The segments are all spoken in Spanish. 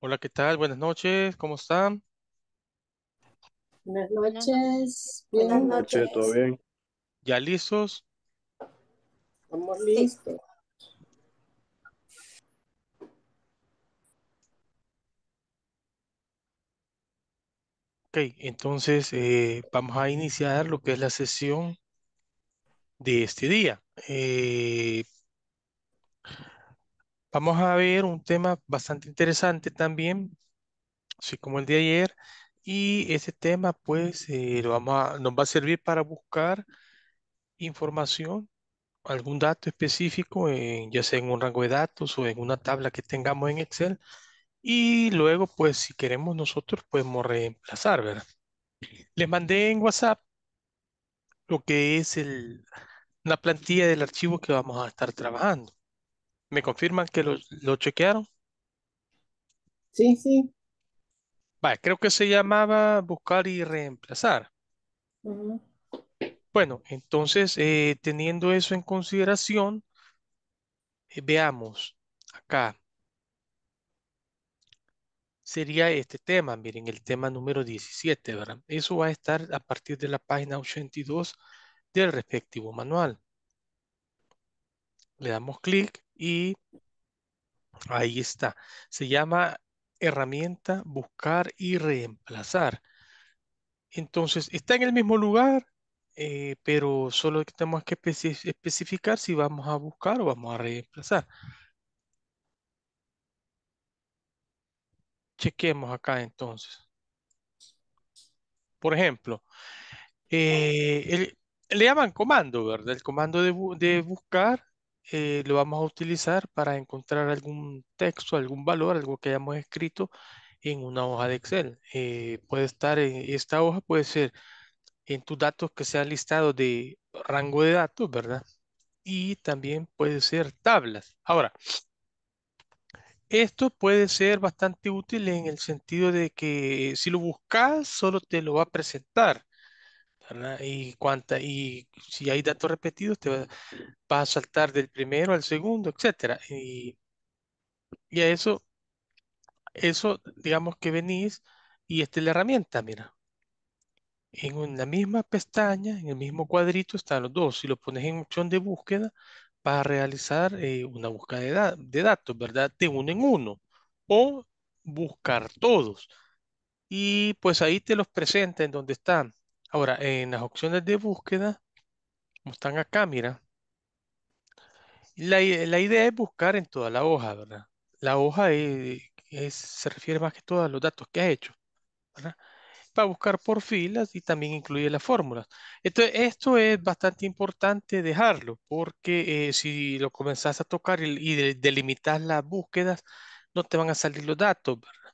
Hola, ¿qué tal? Buenas noches, ¿cómo están? Buenas Buenas no- noches, buenas bien, Noche, ¿todo noches. bien? ¿Ya listos? estamos Sí. listos. Ok, entonces eh, vamos a iniciar lo que es la sesión de este día. Eh, vamos a ver un tema bastante interesante también, así como el de ayer, y ese tema pues eh, lo vamos a- nos va a servir para buscar información, algún dato específico, ya sea en un rango de datos o en una tabla que tengamos en Excel, y luego pues si queremos nosotros podemos reemplazar, ¿verdad? Les mandé en WhatsApp lo que es el, la plantilla del archivo que vamos a estar trabajando. ¿Me confirman que lo, lo chequearon? Sí, sí. Vale, creo que se llamaba buscar y reemplazar. Bueno, entonces, eh, teniendo eso en consideración, eh, veamos acá. Sería este tema, miren, el tema número 17, ¿verdad? Eso va a estar a partir de la página 82 del respectivo manual. Le damos clic y Ahí está. Se llama herramienta buscar y reemplazar. Entonces, está en el mismo lugar, eh, pero solo tenemos que especi- especificar si vamos a buscar o vamos a reemplazar. Chequemos acá entonces. Por ejemplo, eh, le llaman comando, ¿verdad? El comando de, de buscar eh, lo vamos a utilizar para encontrar algún texto, algún valor, algo que hayamos escrito en una hoja de Excel. Eh, puede estar en esta hoja, puede ser en tus datos que sean listados de rango de datos, ¿verdad? Y también puede ser tablas. Ahora, esto puede ser bastante útil en el sentido de que si lo buscas, solo te lo va a presentar, Y, cuánta, y si hay datos repetidos, te va, va a saltar del primero al segundo, etcétera. Y, y a eso, eso, digamos que venís y esta es la herramienta, mira. En un- la misma pestaña, en el mismo cuadrito están los dos. Si lo pones en opción de búsqueda, vas a realizar eh, una búsqueda de, de datos, ¿verdad? De uno en uno. O buscar todos. Y pues ahí te los presenta en donde están. Ahora, en las opciones de búsqueda, como están acá, mira, la, la idea es buscar en toda la hoja, ¿verdad? La hoja eh, es- se refiere más que todo a los datos que has hecho, ¿verdad? para buscar por filas y también incluye las fórmulas. Entonces, esto es bastante importante dejarlo porque eh, si lo comenzás a tocar y, y de- delimitas las búsquedas, no te van a salir los datos, ¿verdad?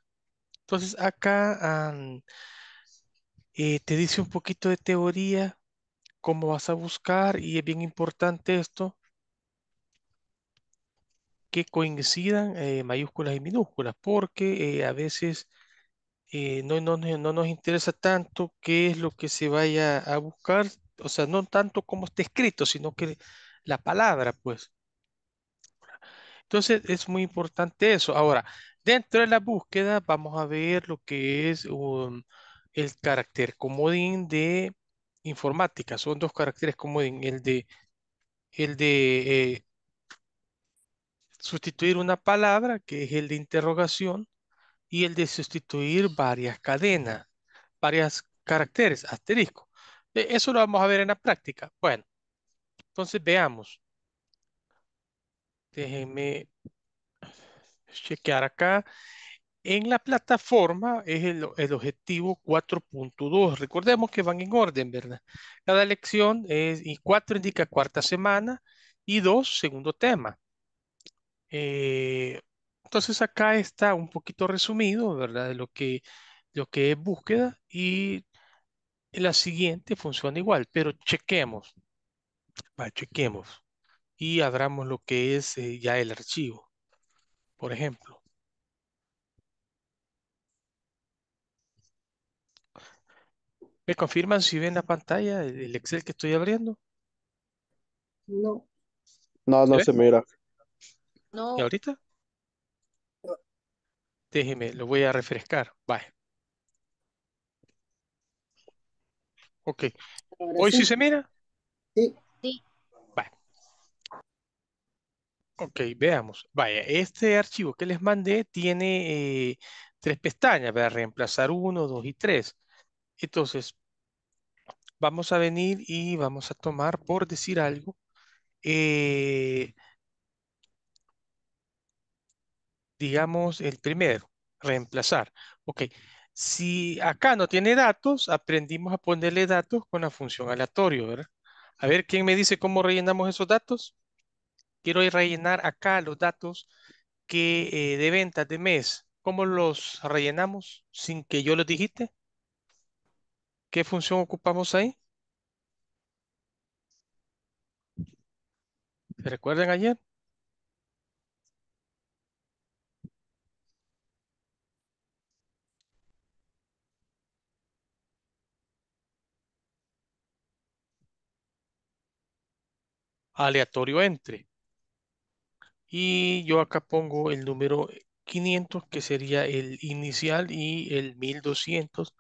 Entonces, acá am, eh, te dice un poquito de teoría, cómo vas a buscar y es bien importante esto, que coincidan eh, mayúsculas y minúsculas, porque eh, a veces no, no, no no nos interesa tanto qué es lo que se vaya a buscar, o sea, no tanto cómo está escrito, sino que la palabra, pues. Entonces es muy importante eso. Ahora, dentro de la búsqueda vamos a ver lo que es um, el carácter comodín de informática. Son dos caracteres comodín, el de, el de eh, sustituir una palabra, que es el de interrogación, y el de sustituir varias cadenas, varias caracteres, asterisco. Eso lo vamos a ver en la práctica. Bueno, entonces veamos. Déjenme chequear acá. En la plataforma es el, el objetivo 4.2. Recordemos que van en orden, ¿verdad? Cada lección es, y 4 indica cuarta semana y 2 segundo tema. Eh, entonces acá está un poquito resumido, ¿verdad? De lo que, lo que es búsqueda y La siguiente funciona igual, pero chequemos, va, chequemos y abramos lo que es eh, ya el archivo. Por ejemplo, ¿me confirman si ven la pantalla, el, el Excel que estoy abriendo? No, No, ¿Se no se mira. ¿Y No, ahorita? Déjeme, lo voy a refrescar. Vaya. Ok. Ahora ¿Hoy sí sí. se mira? Sí. Sí. Vaya. Ok, veamos. Vaya, este archivo que les mandé tiene eh, tres pestañas, para reemplazar uno, dos y tres. Entonces, vamos a venir y vamos a tomar, por decir algo, eh, digamos el primero, reemplazar. Ok, si acá no tiene datos, aprendimos a ponerle datos con la función aleatorio, ¿verdad? A ver, ¿quién me dice cómo rellenamos esos datos? Quiero rellenar acá los datos que eh, de ventas de mes. ¿Cómo los rellenamos sin que yo los digite? ¿Qué función ocupamos ahí? ¿Se recuerdan ayer? Aleatorio entre. Y yo acá pongo el número 500, que sería el inicial, y el 1200,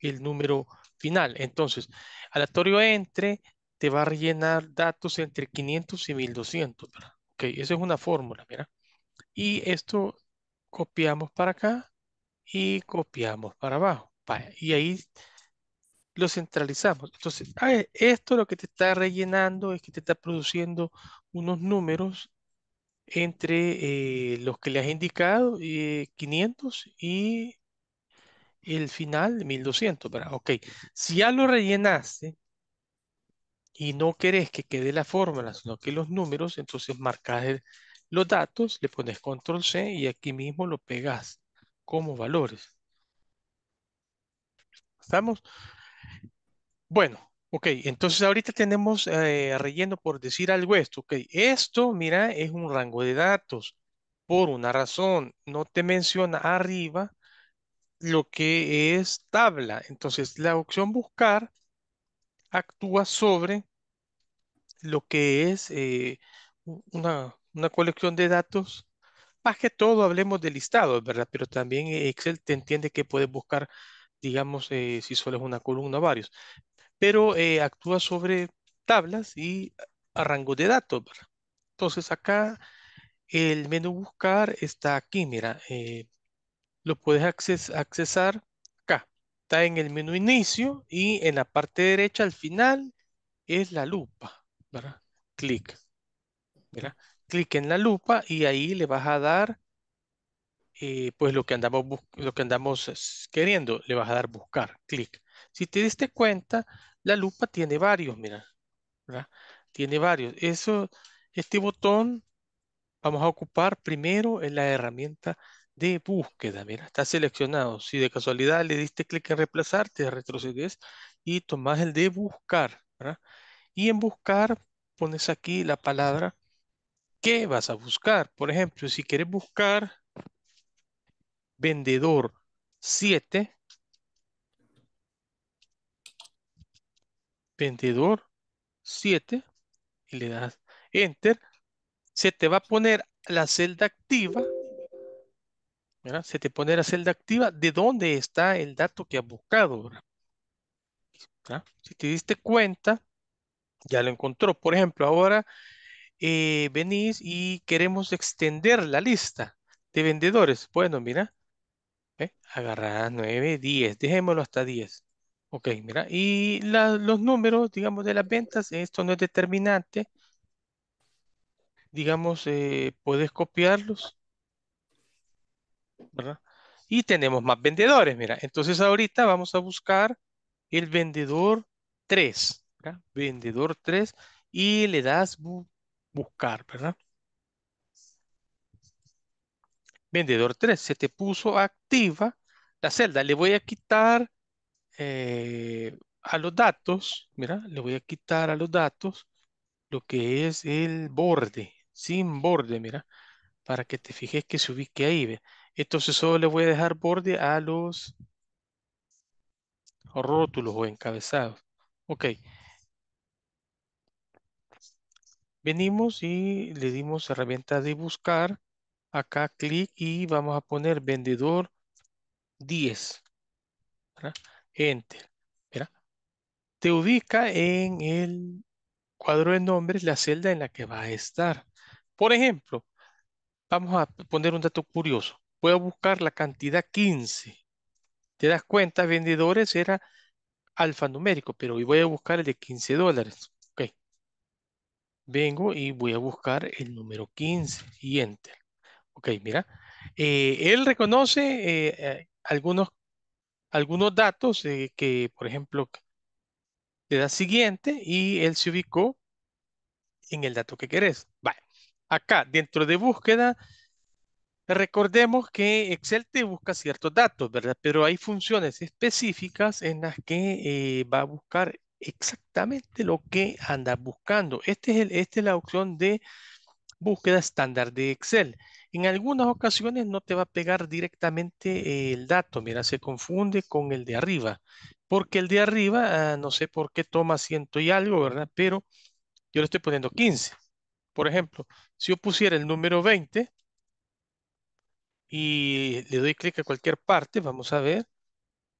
el número final. Entonces, aleatorio entre te va a rellenar datos entre 500 y 1200. ¿verdad? Ok, esa es una fórmula, mira. Y esto copiamos para acá y copiamos para abajo. Vaya, y ahí lo centralizamos. Entonces, esto lo que te está rellenando es que te está produciendo unos números entre eh, los que le has indicado, eh, 500 y el final 1200, ¿verdad? Ok, si ya lo rellenaste y no querés que quede la fórmula, sino que los números, entonces marcas los datos, le pones control C y aquí mismo lo pegas como valores. ¿Estamos? Bueno, ok, entonces ahorita tenemos eh, relleno por decir algo esto. Ok, esto, mira, es un rango de datos. Por una razón, no te menciona arriba lo que es tabla. Entonces, la opción buscar actúa sobre lo que es eh, una, una colección de datos. Más que todo, hablemos de listados, ¿verdad? Pero también Excel te entiende que puedes buscar, digamos, eh, si solo es una columna, varios. Pero eh, actúa sobre tablas y a de datos, ¿verdad? Entonces, acá el menú buscar está aquí, mira. Lo puedes acces- accesar acá. Está en el menú inicio y en la parte derecha al final es la lupa, ¿verdad? Clic, ¿verdad? Clic en la lupa y ahí le vas a dar eh, pues lo que andamos, lo que andamos queriendo, le vas a dar buscar, clic. Si te diste cuenta, la lupa tiene varios, mira. Tiene varios. Eso, este botón Vamos a ocupar primero en la herramienta de búsqueda. Mira, está seleccionado. Si de casualidad le diste clic en reemplazar, te retrocedes y tomas el de buscar. Y en buscar pones aquí la palabra que vas a buscar. Por ejemplo, si quieres buscar vendedor 7, vendedor 7, y le das enter, se te va a poner la celda activa. Se te pone la celda activa de dónde está el dato que has buscado. ¿ah? Si te diste cuenta, ya lo encontró. Por ejemplo, ahora eh, venís y queremos extender la lista de vendedores. Bueno, mira, ¿eh? agarrás 9, 10, dejémoslo hasta 10. Ok, mira, y los números, digamos, de las ventas, esto no es determinante. Digamos, eh, puedes copiarlos, Y tenemos más vendedores, mira. Entonces ahorita vamos a buscar el vendedor 3, ¿verdad? Vendedor 3 y le das bu- buscar, ¿verdad? Vendedor 3, se te puso activa la celda. Le voy a quitar eh, a los datos, mira, le voy a quitar a los datos lo que es el borde, sin borde, mira, para que te fijes que se ubique ahí, ve. Entonces solo le voy a dejar borde a los rótulos o encabezados. Ok, venimos y le dimos herramienta de buscar acá clic y vamos a poner vendedor 10. ¿verdad? Enter. Te ubica en el cuadro de nombres la celda en la que va a estar. Por ejemplo, vamos a poner un dato curioso. A buscar la cantidad 15. Te das cuenta, vendedores era alfanumérico, pero hoy voy a buscar el de 15 dólares. Ok. Vengo y voy a buscar el número 15 y enter. Ok, mira. Eh, él reconoce eh, eh, algunos, algunos datos eh, que, por ejemplo, le da siguiente y él se ubicó en el dato que querés. Vale. Acá, dentro de búsqueda, recordemos que Excel te busca ciertos datos, ¿verdad? Pero hay funciones específicas en las que eh, va a buscar exactamente lo que anda buscando. Este es el, esta es la opción de búsqueda estándar de Excel. En algunas ocasiones no te va a pegar directamente el dato. Mira, se confunde con el de arriba. Porque el de arriba, ah, no sé por qué toma ciento y algo, ¿verdad? Pero yo le estoy poniendo 15. Por ejemplo, si yo pusiera el número 20 y le doy clic a cualquier parte, vamos a ver,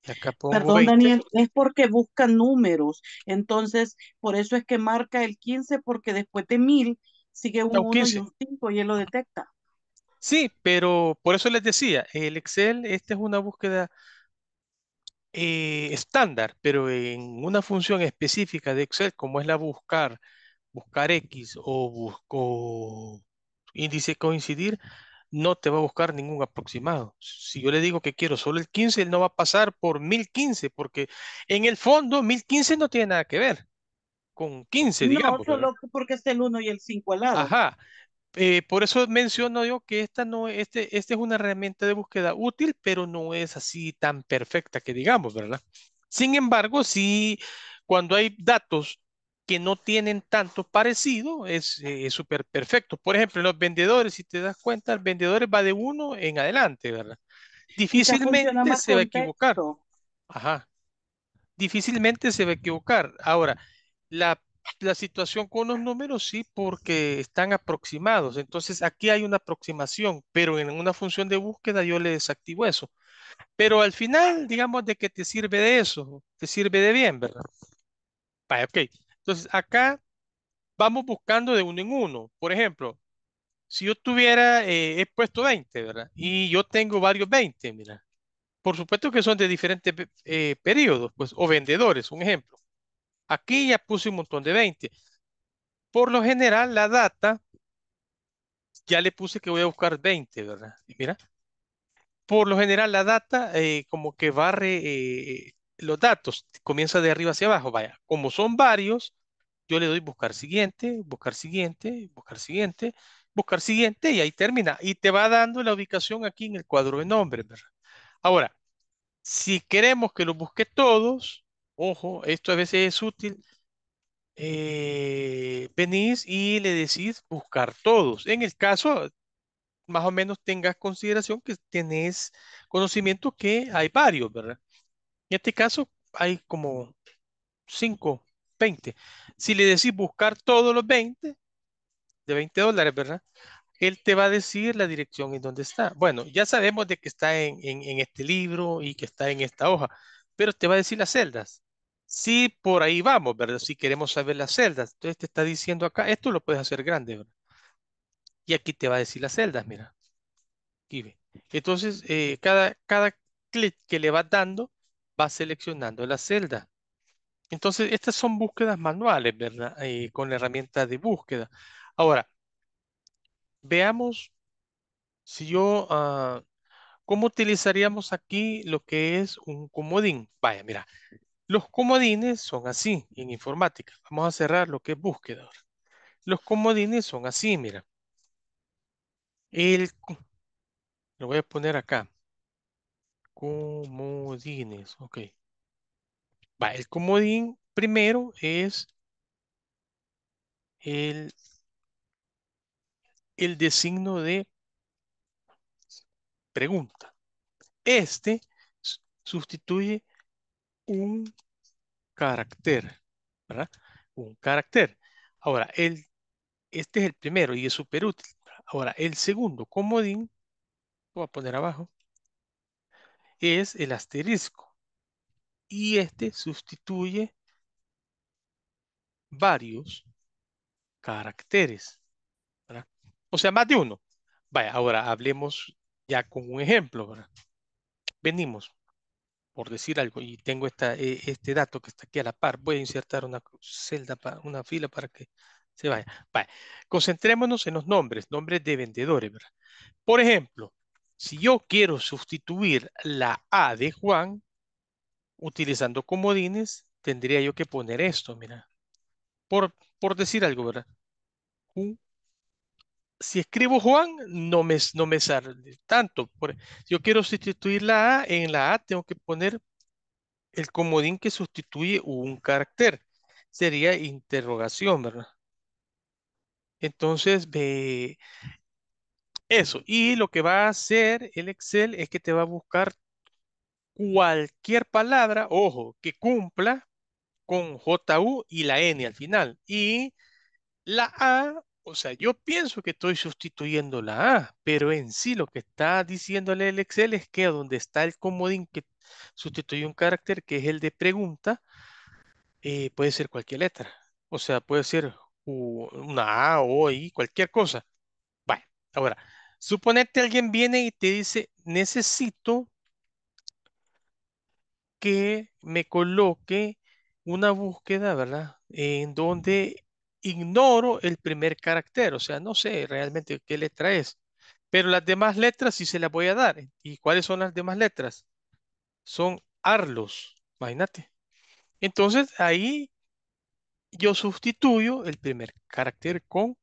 y acá pongo Perdón, 20 Daniel, es porque busca números. Entonces, por eso es que marca el 15, porque después de 1000 sigue un no, 1 y 15. un 5 y él lo detecta. Sí, pero por eso les decía, el Excel, esta es una búsqueda eh, estándar, pero en una función específica de Excel, como es la buscar, buscar X o busco índice coincidir, no te va a buscar ningún aproximado. Si yo le digo que quiero solo el 15, él no va a pasar por 1015, porque en el fondo 1015 no tiene nada que ver con 15, No, digamos, ¿verdad? solo porque está el 1 y el 5 al lado. Ajá. Eh, por eso menciono yo que esta no, este, este es una herramienta de búsqueda útil, pero no es así tan perfecta que digamos, ¿verdad? Sin embargo, sí, cuando hay datos que no tienen tanto parecido, es eh, súper perfecto. Por ejemplo, los vendedores, si te das cuenta, el vendedor va de uno en adelante, ¿verdad? Difícilmente se va a equivocar. Ajá difícilmente se va a equivocar. Ahora, la, la situación con los números sí, porque están aproximados. Entonces, aquí hay una aproximación, pero en una función de búsqueda yo le desactivo eso. Pero al final, digamos de que te sirve de eso, te sirve de bien, ¿verdad? Vaya, ok. Entonces, acá vamos buscando de uno en uno. Por ejemplo, si yo tuviera, eh, he puesto 20, ¿verdad? Y yo tengo varios 20, mira. Por supuesto que son de diferentes eh, periodos, pues, o vendedores, un ejemplo. Aquí ya puse un montón de 20. Por lo general, la data, ya le puse que voy a buscar 20, ¿verdad? Mira, por lo general la data eh, como que barre eh, los datos, comienza de arriba hacia abajo, vaya. Como son varios, yo le doy buscar siguiente, buscar siguiente, buscar siguiente, buscar siguiente y ahí termina. Y te va dando la ubicación aquí en el cuadro de nombres, ¿verdad? Ahora, si queremos que los busque todos, ojo, esto a veces es útil eh, venís y le decís buscar todos. En el caso, más o menos tengas consideración que tenés conocimiento que hay varios, ¿verdad? En este caso hay como 5, 20. Si le decís buscar todos los 20, de 20 dólares, ¿verdad? Él te va a decir la dirección en donde está. Bueno, ya sabemos de que está en, en, en este libro y que está en esta hoja, pero te va a decir las celdas. Sí, por ahí vamos, ¿verdad? Si queremos saber las celdas. Entonces te está diciendo acá, esto lo puedes hacer grande, ¿verdad? Y aquí te va a decir las celdas, mira. Aquí ve. Entonces, eh, cada, cada clic que le vas dando, seleccionando la celda. Entonces, estas son búsquedas manuales, ¿verdad? Eh, con la herramienta de búsqueda. Ahora, veamos si yo, ah, ¿cómo utilizaríamos aquí lo que es un comodín? Vaya, mira, los comodines son así en informática. Vamos a cerrar lo que es búsqueda. Los comodines son así, mira. El, lo voy a poner acá. Comodines, ok. Va, el comodín primero es el, el de signo de pregunta. Este sustituye un carácter, ¿verdad? Un carácter. Ahora, el, este es el primero y es súper útil. Ahora, el segundo comodín, voy a poner abajo, es el asterisco. Y este sustituye varios caracteres. O sea, más de uno. Vaya, ahora hablemos ya con un ejemplo. Venimos, por decir algo, y tengo esta, eh, este dato que está aquí a la par. Voy a insertar una celda, una fila para que se vaya. Vaya, concentrémonos en los nombres, nombres de vendedores. ¿verdad? Por ejemplo, si yo quiero sustituir la A de Juan, utilizando comodines, tendría yo que poner esto, mira. Por, por decir algo, ¿verdad? Si escribo Juan, no me, no me sale tanto. Por- si yo quiero sustituir la A, en la A tengo que poner el comodín que sustituye un carácter. Sería interrogación, ¿verdad? Entonces, ve eso. Y lo que va a hacer el Excel es que te va a buscar cualquier palabra, ojo, que cumpla con JU y la N al final. Y la A, o sea, yo pienso que estoy sustituyendo la A, pero en sí lo que está diciéndole el Excel es que donde está el comodín que sustituye un carácter, que es el de pregunta, eh, puede ser cualquier letra. O sea, puede ser una A o I, cualquier cosa. Vale, ahora, suponete alguien viene y te dice, necesito que me coloque una búsqueda, ¿verdad? En donde ignoro el primer carácter, o sea, no sé realmente qué letra es, pero las demás letras sí se las voy a dar. ¿Y cuáles son las demás letras? Son Arlos, imagínate. Entonces ahí yo sustituyo el primer carácter con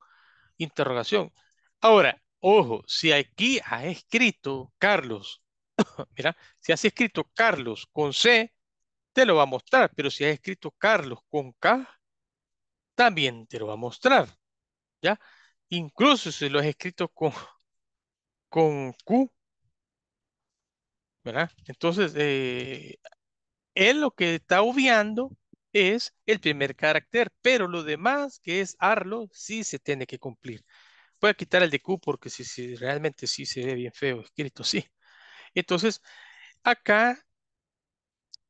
interrogación. Ahora, ojo, si aquí ha escrito Carlos, mira, si has escrito Carlos con C, te lo va a mostrar, pero si has escrito Carlos con K, también te lo va a mostrar, ¿ya? Incluso si lo has escrito con, con Q, ¿verdad? Entonces, eh, él lo que está obviando es el primer carácter, pero lo demás, que es Arlo, sí se tiene que cumplir. Voy a quitar el de Q porque si, si realmente sí se ve bien feo escrito, sí. Entonces, acá,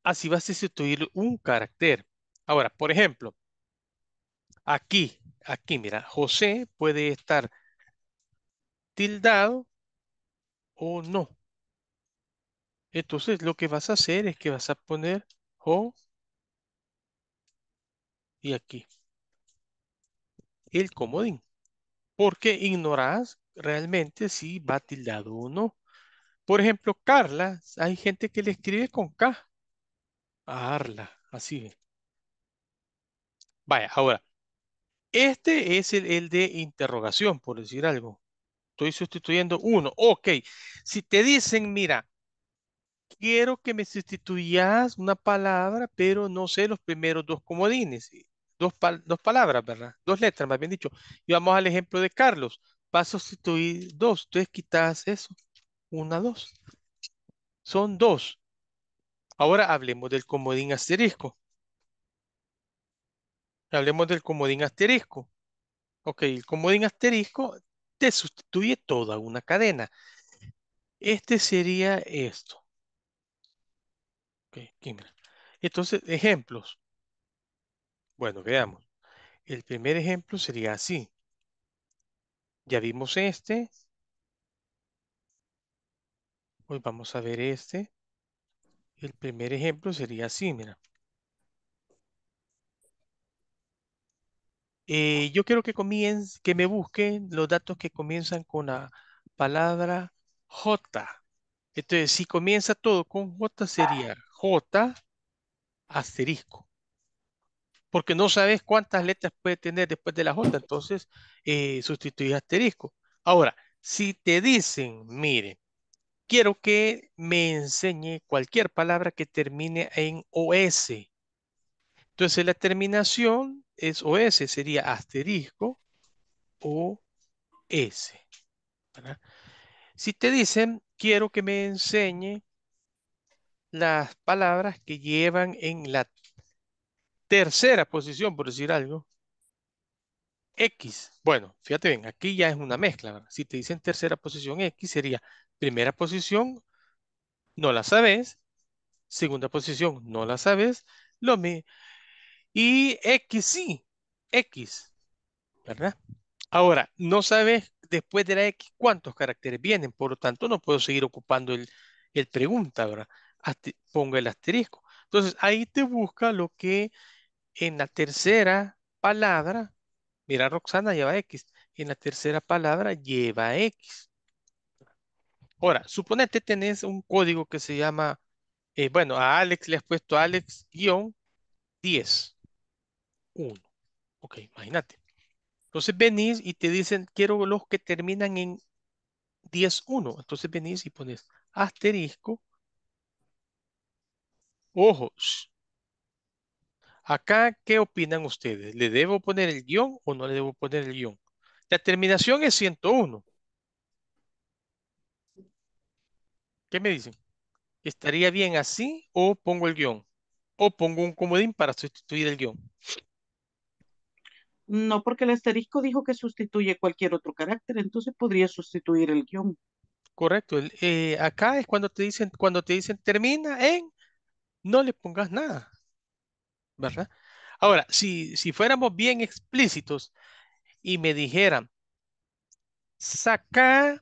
así vas a sustituir un carácter. Ahora, por ejemplo, Aquí, aquí, mira, José puede estar tildado o no. Entonces, lo que vas a hacer es que vas a poner Jo y aquí el comodín, porque ignoras realmente si va tildado o no. Por ejemplo, Carla, hay gente que le escribe con K. Arla, así. Vaya, ahora, este es el, el de interrogación, por decir algo. Estoy sustituyendo uno. Ok, si te dicen, mira, quiero que me sustituyas una palabra, pero no sé los primeros dos comodines. Dos, dos palabras, ¿verdad? Dos letras, más bien dicho. Y vamos al ejemplo de Carlos. Va a sustituir dos. Entonces quitas eso. Una, dos. Son dos. Ahora hablemos del comodín asterisco. Hablemos del comodín asterisco. Ok, el comodín asterisco te sustituye toda una cadena. Este sería esto. Ok, aquí mira. Entonces, ejemplos. Bueno, veamos. El primer ejemplo sería así. Ya vimos este. Hoy vamos a ver este. El primer ejemplo sería así, mira. Eh, yo quiero que comiencen, que me busquen los datos que comienzan con la palabra J. Entonces, si comienza todo con J, sería J asterisco. Porque no sabes cuántas letras puede tener después de la J, entonces eh, sustituir asterisco. Ahora, si te dicen, mire, quiero que me enseñe cualquier palabra que termine en OS. Entonces la terminación es OS, sería asterisco o S. ¿verdad? Si te dicen, quiero que me enseñe las palabras que llevan en la tercera posición, por decir algo, X. Bueno, fíjate bien, aquí ya es una mezcla. Si te dicen tercera posición X, sería primera posición, no la sabes. Segunda posición, no la sabes. Lo mismo. Y X sí, X, ¿verdad? Ahora, no sabes después de la X cuántos caracteres vienen, por lo tanto no puedo seguir ocupando el, el pregunta, ¿verdad? Pongo el asterisco. Entonces, ahí te busca lo que en la tercera palabra, mira, Roxana lleva X, en la tercera palabra lleva X. Ahora, suponete tenés un código que se llama, eh, bueno, a Alex le has puesto Alex-10, 1. Ok, imagínate. Entonces venís y te dicen, quiero los que terminan en 10-1. Entonces venís y pones asterisco. Ojo, shh, acá, ¿qué opinan ustedes? ¿Le debo poner el guion o no le debo poner el guion? La terminación es 101. ¿Qué me dicen? ¿Estaría bien así o pongo el guion? O pongo un comodín para sustituir el guion. No, porque el asterisco dijo que sustituye cualquier otro carácter, entonces podría sustituir el guion. Correcto. el- eh, acá es cuando te dicen, cuando te dicen termina en, no le pongas nada, ¿verdad? Ahora, si, si fuéramos bien explícitos y me dijeran, saca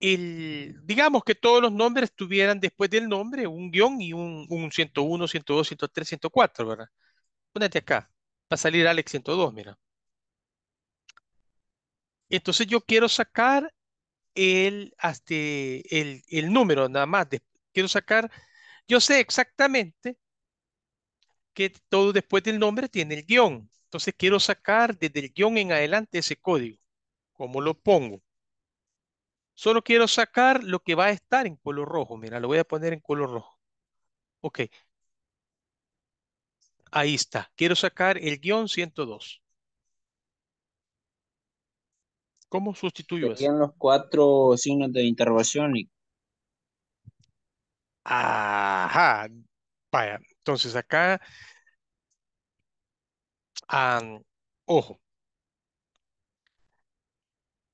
el, digamos que todos los nombres tuvieran después del nombre un guion y un, un 101, 102, 103, 104, ¿verdad? Ponete acá, va a salir Alex 102, mira. Entonces yo quiero sacar el, hasta el, el número nada más. quiero sacar, yo sé exactamente que todo después del nombre tiene el guion. Entonces quiero sacar desde el guion en adelante ese código. ¿Cómo lo pongo? Solo quiero sacar lo que va a estar en color rojo. Mira, lo voy a poner en color rojo. Ok, ahí está. Quiero sacar el guion 102. ¿Cómo sustituyo eso? Los cuatro signos de interrogación y Ajá. Vaya, entonces acá, ojo,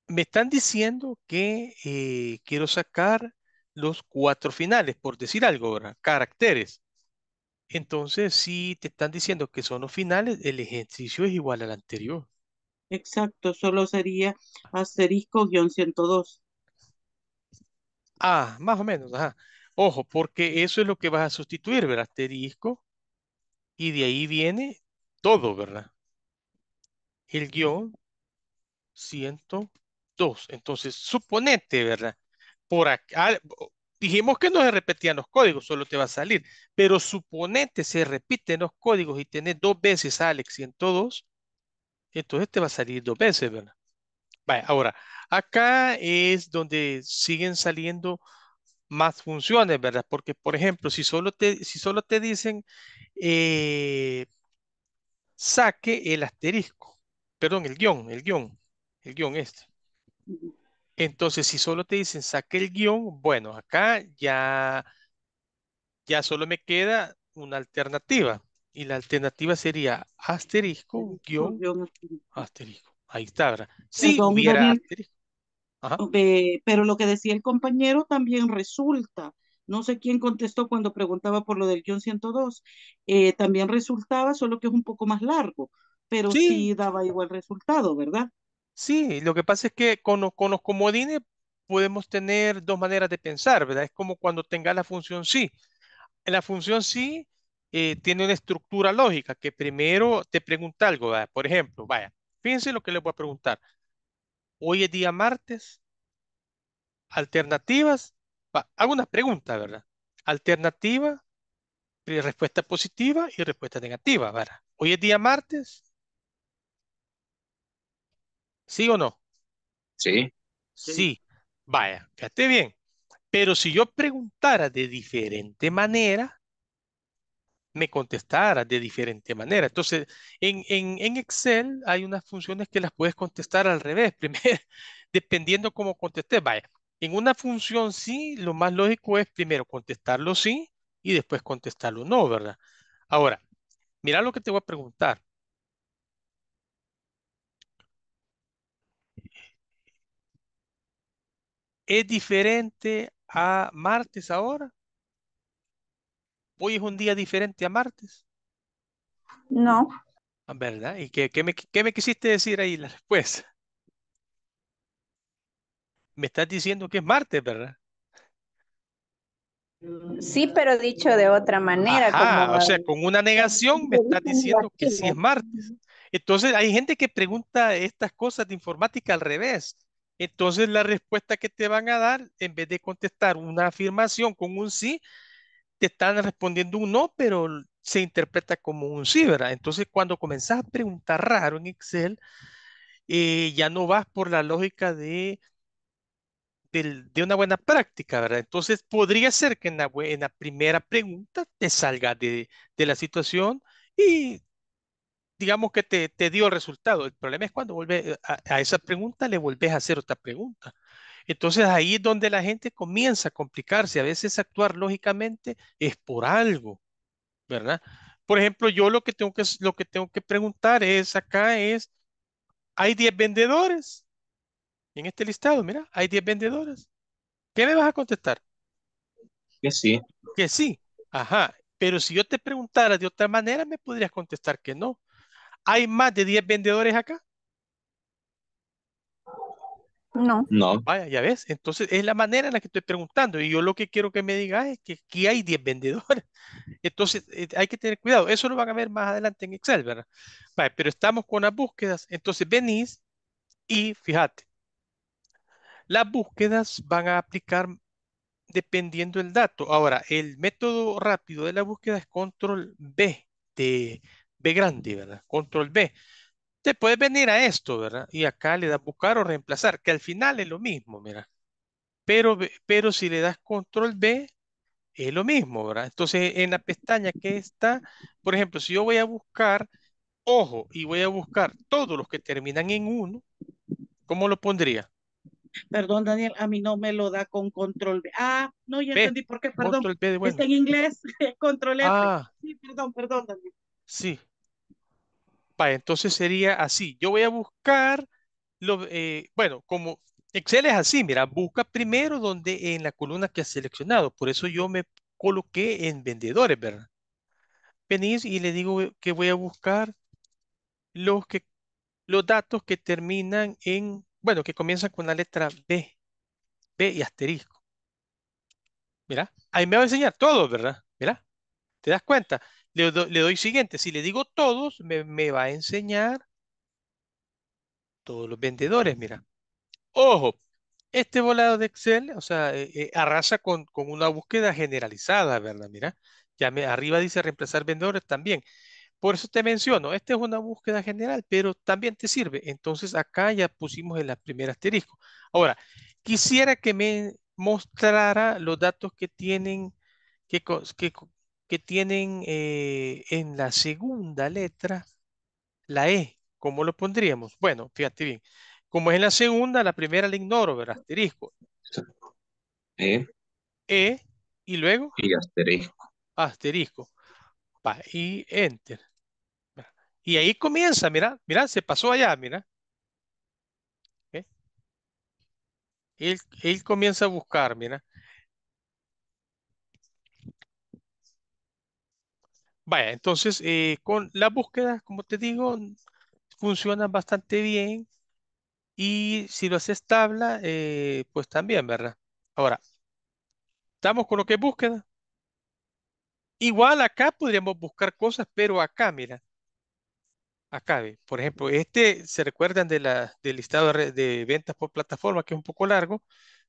me están diciendo que eh, quiero sacar los cuatro finales, por decir algo, ¿verdad? Caracteres. Entonces, si te están diciendo que son los finales, el ejercicio es igual al anterior. Exacto, solo sería asterisco guion 102. Ah, más o menos, ajá. Ojo, porque eso es lo que vas a sustituir, ¿verdad? Asterisco, y de ahí viene todo, ¿verdad? El guion 102. Entonces, suponete, ¿verdad? Por acá, dijimos que no se repetían los códigos, solo te va a salir, pero suponete se repiten los códigos y tenés dos veces Alex 102, entonces te va a salir dos veces, ¿verdad? Vaya, ahora, acá es donde siguen saliendo más funciones, ¿verdad? Porque, por ejemplo, si solo te, si solo te dicen eh, saque el asterisco, perdón, el guion, el guion, el guion este. Entonces, si solo te dicen saque el guion, bueno, acá ya, ya solo me queda una alternativa. Y la alternativa sería asterisco, guion, asterisco. Ahí está, ¿verdad? Si Perdón, hubiera asterisco. Eh, pero lo que decía el compañero también resulta. No sé quién contestó cuando preguntaba por lo del guion 102. Eh, también resultaba, solo que es un poco más largo, pero Sí, sí daba igual resultado, ¿verdad? sí, lo que pasa es que con, los- con los comodines podemos tener dos maneras de pensar, ¿verdad? Es como cuando tenga la función sí. La función sí eh, tiene una estructura lógica que primero te pregunta algo, ¿verdad? Por ejemplo, vaya, fíjense lo que les voy a preguntar. Hoy es día martes, alternativas, va, hago una pregunta, ¿verdad? Alternativa, respuesta positiva y respuesta negativa, ¿verdad? Hoy es día martes, ¿sí o no? sí. Sí. Sí, vaya, fíjate bien. Pero si yo preguntara de diferente manera, me contestara de diferente manera. Entonces, en, en, en, Excel hay unas funciones que las puedes contestar al revés, primero, dependiendo cómo contestes. Vaya, en una función sí, lo más lógico es primero contestarlo sí y después contestarlo no, ¿verdad? Ahora, mira lo que te voy a preguntar. ¿Es diferente a martes ahora? ¿Hoy es un día diferente a martes? No, Ah, ¿Verdad? ¿Y qué, qué me, qué me quisiste decir ahí la respuesta? Me estás diciendo que es martes, ¿verdad? sí, pero dicho de otra manera, Ajá, como o sea, con una negación me estás diciendo que sí es martes. Entonces, hay gente que pregunta estas cosas de informática al revés. Entonces, la respuesta que te van a dar, en vez de contestar una afirmación con un sí, te están respondiendo un no, pero se interpreta como un sí, ¿verdad? Entonces, cuando comenzás a preguntar raro en Excel, eh, ya no vas por la lógica de, de una buena práctica, ¿verdad? Entonces, podría ser que en la, primera pregunta te salga de, de la situación y digamos que te, te dio el resultado. El problema es cuando vuelve a, a esa pregunta le volvés a hacer otra pregunta. Entonces ahí es donde la gente comienza a complicarse. A veces actuar lógicamente es por algo, ¿verdad? Por ejemplo, yo lo que tengo que, lo que tengo que preguntar es acá es, hay 10 vendedores en este listado, mira, hay 10 vendedores. ¿Qué me vas a contestar? Que sí. Que sí. Ajá. Pero si yo te preguntara de otra manera, me podrías contestar que no. ¿Hay más de 10 vendedores acá? No, No. Vaya, ya ves. Entonces es la manera en la que estoy preguntando. Y yo lo que quiero que me digas es que aquí hay 10 vendedores. Entonces eh, hay que tener cuidado. Eso lo van a ver más adelante en Excel, ¿verdad? Vaya, pero estamos con las búsquedas. Entonces venís y fíjate, las búsquedas van a aplicar dependiendo del dato. Ahora, el método rápido de la búsqueda es control B de B grande, ¿verdad? Control B. Te puedes venir a esto, ¿verdad? Y acá le das buscar o reemplazar, que al final es lo mismo, mira. Pero, pero si le das control B, es lo mismo, ¿verdad? Entonces, en la pestaña que está, por ejemplo, si yo voy a buscar, ojo, y voy a buscar todos los que terminan en 1, ¿cómo lo pondría? Perdón, Daniel, a mí no me lo da con control B. Ah, no, ya B, entendí por qué, perdón. Control B de bueno. Está en inglés, control F. Ah, Sí, perdón, perdón, Daniel. sí. Entonces sería así. Yo voy a buscar, lo, eh, bueno, como Excel es así, mira, busca primero donde en la columna que has seleccionado. Por eso yo me coloqué en vendedores, ¿verdad? Venís y le digo que voy a buscar los, que, los datos que terminan en, bueno, que comienzan con la letra B, B y asterisco. Mira, ahí me va a enseñar todos, ¿verdad? Mira, ¿te das cuenta? Le, do- le doy siguiente. Si le digo todos, me, va a enseñar todos los vendedores, mira. Ojo, este volado de Excel, o sea, eh, eh, arrasa con, una búsqueda generalizada, ¿verdad? Mira, ya me, arriba dice reemplazar vendedores también. Por eso te menciono, esta es una búsqueda general, pero también te sirve. Entonces acá ya pusimos en la primera asterisco. Ahora, quisiera que me mostrara los datos que tienen, que, que tienen eh, en la segunda letra la E. ¿Cómo lo pondríamos? Bueno, fíjate bien. Como es en la segunda, la primera la ignoro, ¿verdad? Asterisco. E E y luego y asterisco. asterisco. Va, y enter. Y ahí comienza, mira, mira, se pasó allá, mira. ¿eh? Él, él comienza a buscar, mira. Vaya, entonces eh, con las búsquedas, como te digo, funcionan bastante bien. Y si lo haces tabla, eh, pues también, ¿verdad? Ahora, estamos con lo que es búsqueda. Igual acá podríamos buscar cosas, pero acá, mira, acá, ve, por ejemplo, este, ¿se recuerdan de la, del listado de, de ventas por plataforma, que es un poco largo?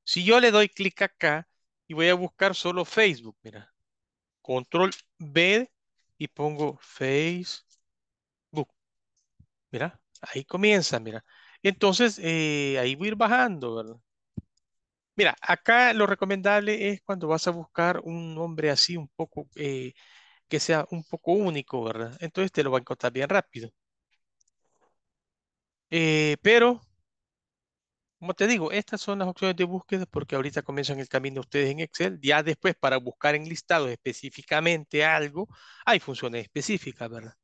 Si yo le doy clic acá y voy a buscar solo Facebook, mira, control B y pongo Facebook, mira, ahí comienza, mira. Entonces, eh, ahí voy a ir bajando, ¿verdad? Mira, acá lo recomendable es cuando vas a buscar un nombre así un poco, eh, que sea un poco único, ¿verdad? Entonces te lo va a encontrar bien rápido. Eh, pero, como te digo, estas son las opciones de búsqueda porque ahorita comienzan el camino ustedes en Excel. Ya después, para buscar en listados específicamente algo, hay funciones específicas, ¿verdad?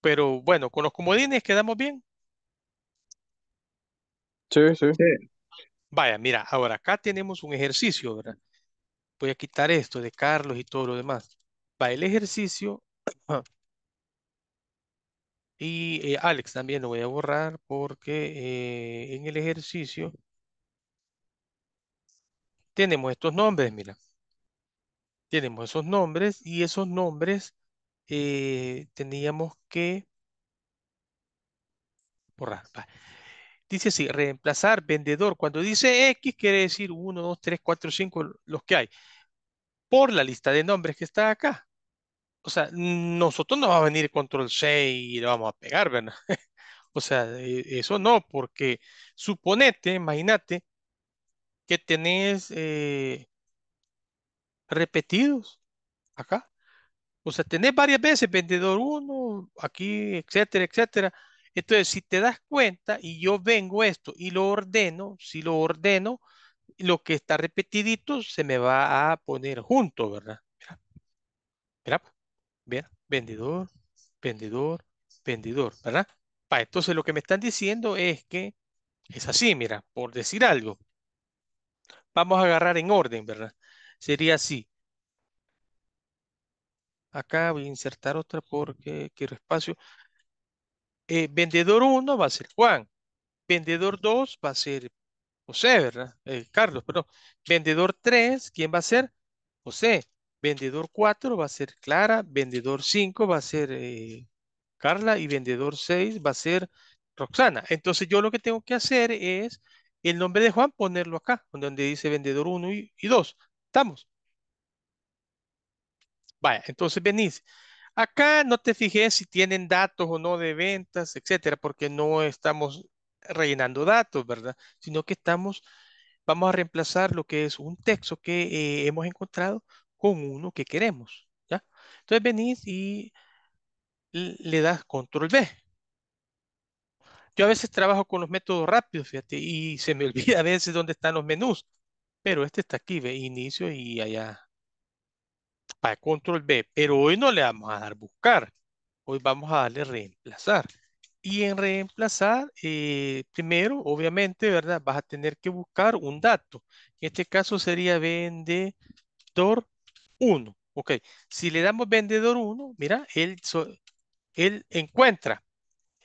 Pero bueno, con los comodines quedamos bien. Sí, sí. Sí. Vaya, mira, ahora acá tenemos un ejercicio, ¿verdad? Voy a quitar esto de Carlos y todo lo demás. Va, el ejercicio. Y eh, Alex también lo voy a borrar porque eh, en el ejercicio tenemos estos nombres, mira. Tenemos esos nombres y esos nombres eh, teníamos que borrar. Dice así, reemplazar vendedor. Cuando dice X quiere decir 1, 2, 3, 4, 5, los que hay. Por la lista de nombres que está acá. O sea, nosotros no vamos a venir control C y le vamos a pegar, ¿verdad? O sea, eh, eso no, porque suponete, imagínate que tenés eh, repetidos acá. O sea, tenés varias veces vendedor 1, aquí, etcétera, etcétera. Entonces, si te das cuenta y yo vengo esto y lo ordeno, si lo ordeno, lo que está repetidito se me va a poner junto, ¿verdad? Mira, mira, mira, vendedor, vendedor, vendedor, ¿verdad? Pa, entonces lo que me están diciendo es que es así, mira, por decir algo. Vamos a agarrar en orden, ¿verdad? Sería así. Acá voy a insertar otra porque quiero espacio. Eh, vendedor 1 va a ser Juan. Vendedor 2 va a ser José, ¿verdad? Eh, Carlos, perdón. Vendedor 3, ¿quién va a ser? José. Vendedor 4 va a ser Clara. Vendedor 5 va a ser eh, Carla. Y vendedor 6 va a ser Roxana. Entonces yo lo que tengo que hacer es el nombre de Juan ponerlo acá, donde dice vendedor 1 y, y 2. ¿Estamos? Vaya, entonces venís. Acá no te fijes si tienen datos o no de ventas, etcétera, porque no estamos rellenando datos, ¿verdad? Sino que estamos, vamos a reemplazar lo que es un texto que eh, hemos encontrado con uno que queremos, ¿ya? Entonces venís y le das control V. Yo a veces trabajo con los métodos rápidos, fíjate, y se me olvida a veces dónde están los menús, pero este está aquí, ve, inicio y allá, para control V, pero hoy no le vamos a dar buscar, hoy vamos a darle reemplazar. Y en reemplazar, eh, primero, obviamente, ¿verdad? Vas a tener que buscar un dato. En este caso sería vendedor 1. Ok, si le damos vendedor 1, mira, él, él encuentra.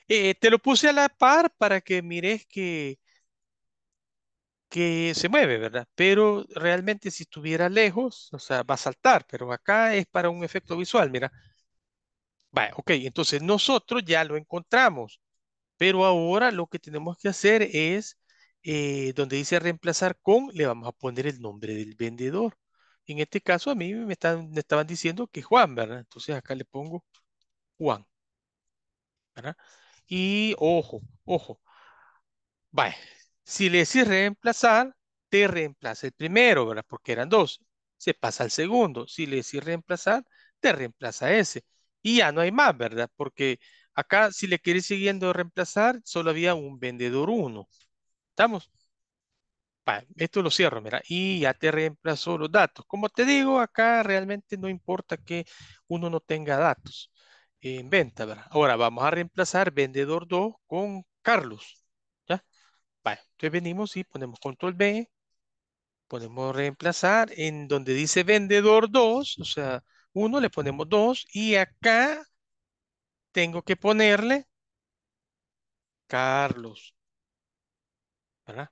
Eh, te lo puse a la par para que mires que, que se mueve, ¿verdad? Pero realmente si estuviera lejos, o sea, va a saltar, pero acá es para un efecto visual, mira. Vale, ok, entonces nosotros ya lo encontramos, pero ahora lo que tenemos que hacer es, eh, donde dice reemplazar con, le vamos a poner el nombre del vendedor. En este caso a mí me, están, me estaban diciendo que Juan, ¿verdad? Entonces acá le pongo Juan, ¿verdad? Y ojo, ojo, vaya, si le decís reemplazar, te reemplaza el primero, ¿verdad? Porque eran dos. Se pasa al segundo. Si le decís reemplazar, te reemplaza ese. Y ya no hay más, ¿verdad? Porque acá, si le quieres siguiendo reemplazar, solo había un vendedor uno. ¿Estamos? Esto lo cierro, mira, y ya te reemplazó los datos. Como te digo, acá realmente no importa que uno no tenga datos en venta, ¿verdad? Ahora vamos a reemplazar vendedor 2 con Carlos, ¿ya? Entonces venimos y ponemos control B, ponemos reemplazar en donde dice vendedor 2, o sea, uno le ponemos 2 y acá tengo que ponerle Carlos, ¿verdad?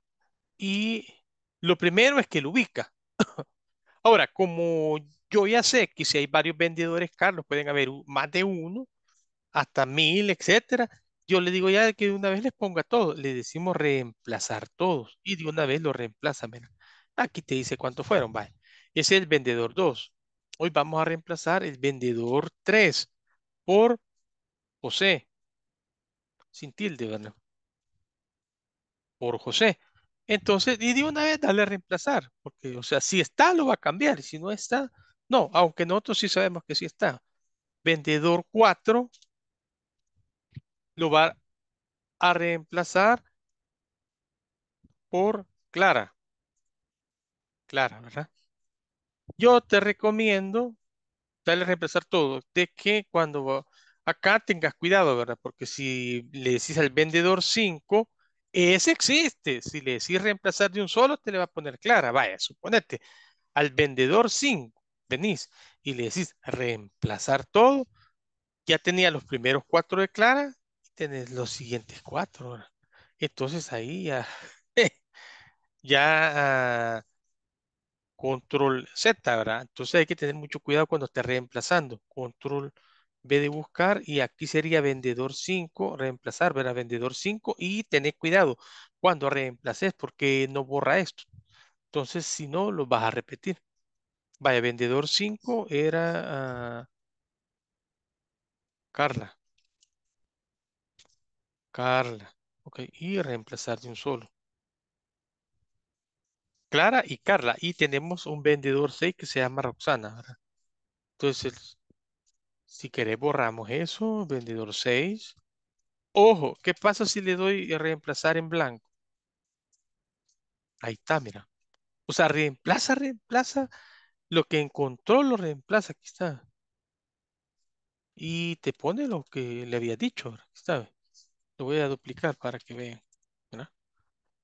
Y lo primero es que lo ubica. Ahora, como yo ya sé que si hay varios vendedores, Carlos, pueden haber más de uno, hasta mil, etcétera, yo le digo ya que de una vez les ponga todo. Le decimos reemplazar todos y de una vez lo reemplaza. Aquí te dice cuántos fueron. Vale. Ese es el vendedor 2. Hoy vamos a reemplazar el vendedor 3 por José, sin tilde, ¿verdad? Por José. Entonces, y de una vez dale a reemplazar, porque, o sea, si está, lo va a cambiar, y si no está, no, aunque nosotros sí sabemos que sí está. Vendedor 4 lo va a reemplazar por Clara. Clara, ¿verdad? Yo te recomiendo darle a reemplazar todo, de que cuando acá tengas cuidado, ¿verdad? Porque si le decís al vendedor 5, Ese existe. Si le decís reemplazar de un solo, te le va a poner clara. Vaya, suponete, al vendedor 5, venís y le decís reemplazar todo, ya tenía los primeros cuatro de clara y tenés los siguientes cuatro. Entonces ahí ya, ya control Z, ¿verdad? Entonces hay que tener mucho cuidado cuando esté reemplazando. Control B de buscar y aquí sería vendedor 5, reemplazar, ¿verdad? Vendedor 5 y tener cuidado cuando reemplaces porque no borra esto. Entonces, si no, lo vas a repetir. Vaya, vendedor 5 era ah, Carla. Carla. Ok, y reemplazar de un solo. Clara y Carla. Y tenemos un vendedor 6 que se llama Roxana, ¿verdad? Entonces, si querés borramos eso, vendedor 6. Ojo, ¿qué pasa si le doy a reemplazar en blanco? Ahí está, mira. O sea, reemplaza, reemplaza. Lo que encontró lo reemplaza. Aquí está. Y te pone lo que le había dicho. Aquí está. Lo voy a duplicar para que vean.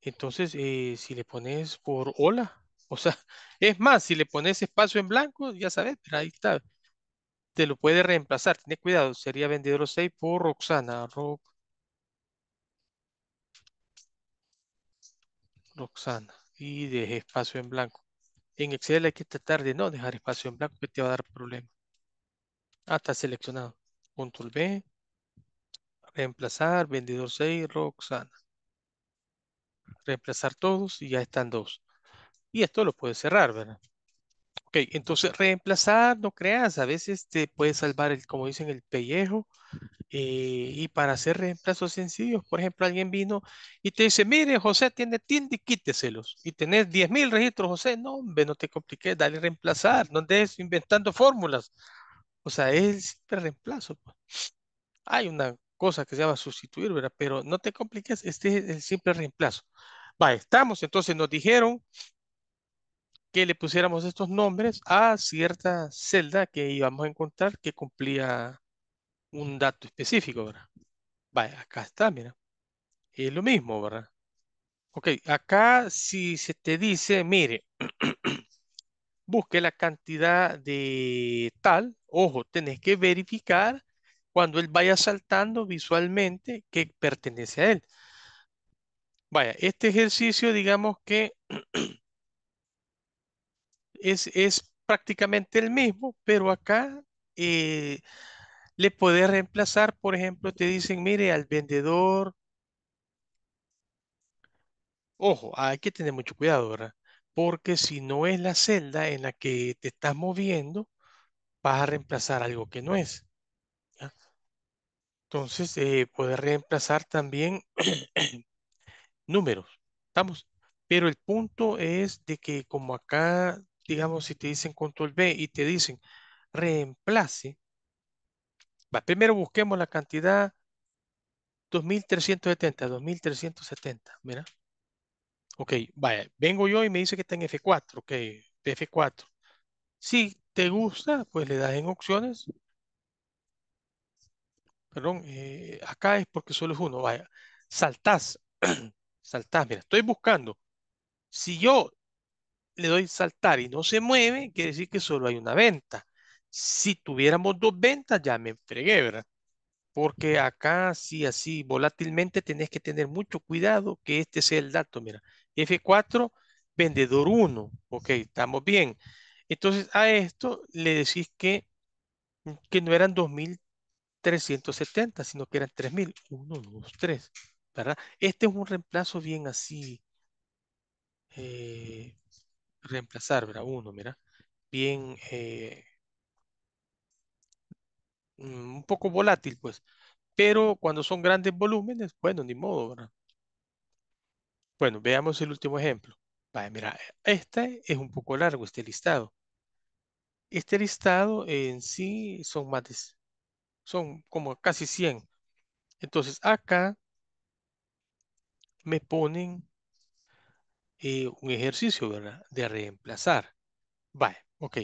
Entonces, eh, si le pones por hola, o sea, es más, si le pones espacio en blanco, ya sabes, pero ahí está. Te lo puede reemplazar. Ten cuidado, sería vendedor 6 por Roxana. Ro- Roxana. Y deje espacio en blanco. En Excel hay que tratar de no dejar espacio en blanco que te va a dar problema. Ah, está seleccionado. Control B. Reemplazar, vendedor 6, Roxana. Reemplazar todos y ya están dos. Y esto lo puedes cerrar, ¿verdad? Ok, entonces reemplazar, no creas, a veces te puede salvar el, como dicen, el pellejo. eh, y para hacer reemplazos sencillos, por ejemplo, alguien vino y te dice, mire, José tiene tienda y quíteselos. Y tenés 10 mil registros, José, no, hombre, no te compliques, dale reemplazar, no andes inventando fórmulas. O sea, es el simple reemplazo. pues. Hay una cosa que se llama sustituir, ¿verdad? Pero no te compliques, este es el simple reemplazo. Va, estamos, entonces nos dijeron que le pusiéramos estos nombres a cierta celda que íbamos a encontrar que cumplía un dato específico, ¿verdad? Vaya, acá está, mira. Es lo mismo, ¿verdad? Ok, acá si se te dice, mire, busque la cantidad de tal, ojo, tenés que verificar cuando él vaya saltando visualmente que pertenece a él. Vaya, este ejercicio, digamos que es, es prácticamente el mismo, pero acá eh, le puedes reemplazar, por ejemplo, te dicen, mire, al vendedor, ojo, hay que tener mucho cuidado, ¿verdad? Porque si no es la celda en la que te estás moviendo, vas a reemplazar algo que no es. Entonces, eh, puedes reemplazar también números, ¿estamos? Pero el punto es de que como acá, digamos, si te dicen control B y te dicen reemplace, va, primero busquemos la cantidad 2370, 2370, mira. Ok, vaya, vengo yo y me dice que está en F4, ok, F4. Si te gusta, pues le das en opciones. Perdón, eh, acá es porque solo es uno, vaya. Saltás, saltás, mira, estoy buscando. Si yo le doy saltar y no se mueve, quiere decir que solo hay una venta. Si tuviéramos dos ventas, ya me fregué, ¿verdad? Porque acá sí, así volátilmente tenés que tener mucho cuidado que este sea el dato. Mira, F4, vendedor 1. Ok, estamos bien. Entonces a esto le decís que, que no eran 2370, sino que eran 3000. 1, 2, 3. ¿Verdad? Este es un reemplazo bien así. eh, reemplazar, ¿verdad? 1, mira. Bien. eh, mm, un poco volátil, pues. Pero cuando son grandes volúmenes, bueno, ni modo, ¿verdad? Bueno, veamos el último ejemplo. Vaya, mira, este es un poco largo, este listado. Este listado en sí son más de, son como casi 100. Entonces acá me ponen eh, un ejercicio, ¿verdad? De reemplazar. Vaya, ok.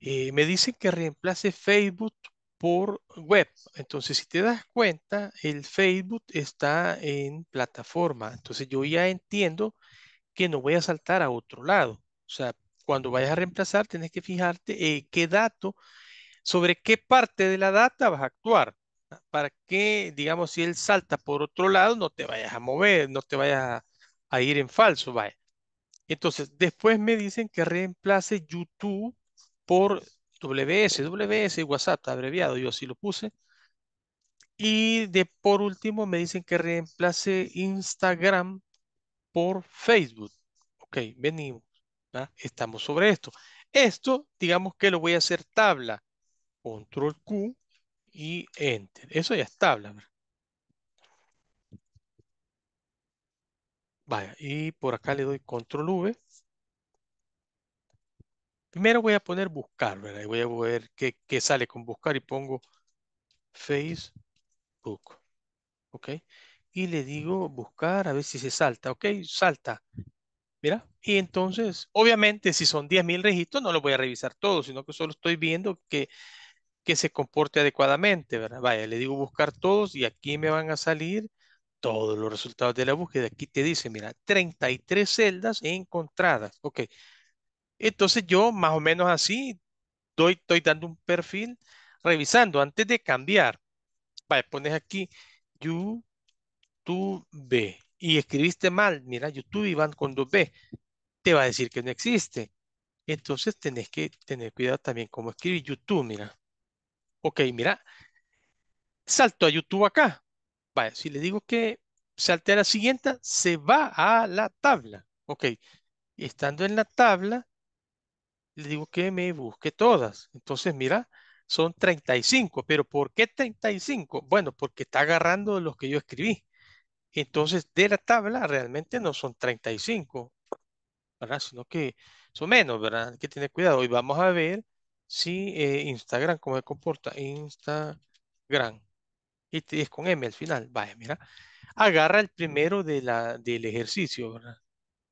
Eh, me dicen que reemplace Facebook por web. Entonces, si te das cuenta, el Facebook está en plataforma. Entonces, yo ya entiendo que no voy a saltar a otro lado. O sea, cuando vayas a reemplazar, tienes que fijarte eh, qué dato, sobre qué parte de la data vas a actuar. Para que, digamos, si él salta por otro lado, no te vayas a mover, no te vayas a, a ir en falso, vaya. Entonces, después me dicen que reemplace YouTube por WS, WS WhatsApp, abreviado, yo así lo puse. Y de por último me dicen que reemplace Instagram por Facebook. Ok, venimos. Estamos sobre esto. Esto, digamos que lo voy a hacer tabla. Control Q y Enter. Eso ya es tabla. ¿verdad? Vaya, y por acá le doy Control V. Primero voy a poner buscar, ¿verdad? Y voy a ver qué, qué sale con buscar y pongo Facebook. ¿Ok? Y le digo buscar a ver si se salta. ¿Ok? Salta. Mira. Y entonces, obviamente, si son 10.000 registros, no los voy a revisar todos, sino que solo estoy viendo que, que se comporte adecuadamente, ¿verdad? Vaya, le digo buscar todos y aquí me van a salir todos los resultados de la búsqueda. Aquí te dice, mira, 33 celdas encontradas. Ok. Entonces yo más o menos así doy, estoy dando un perfil revisando antes de cambiar. Vaya, pones aquí YouTube y escribiste mal. Mira, YouTube y con 2B. Te va a decir que no existe. Entonces tenés que tener cuidado también como escribir YouTube, mira. Ok, mira. Salto a YouTube acá. Si le digo que salte a la siguiente, se va a la tabla. Ok, estando en la tabla, le digo que me busque todas. Entonces, mira, son 35. ¿Pero por qué 35? Bueno, porque está agarrando los que yo escribí. Entonces, de la tabla realmente no son 35, ¿verdad? Sino que son menos, ¿verdad? Hay que tener cuidado. Y vamos a ver si eh, Instagram, cómo se comporta. Instagram. Y es con M al final. Vaya, mira. Agarra el primero de la, del ejercicio, ¿verdad?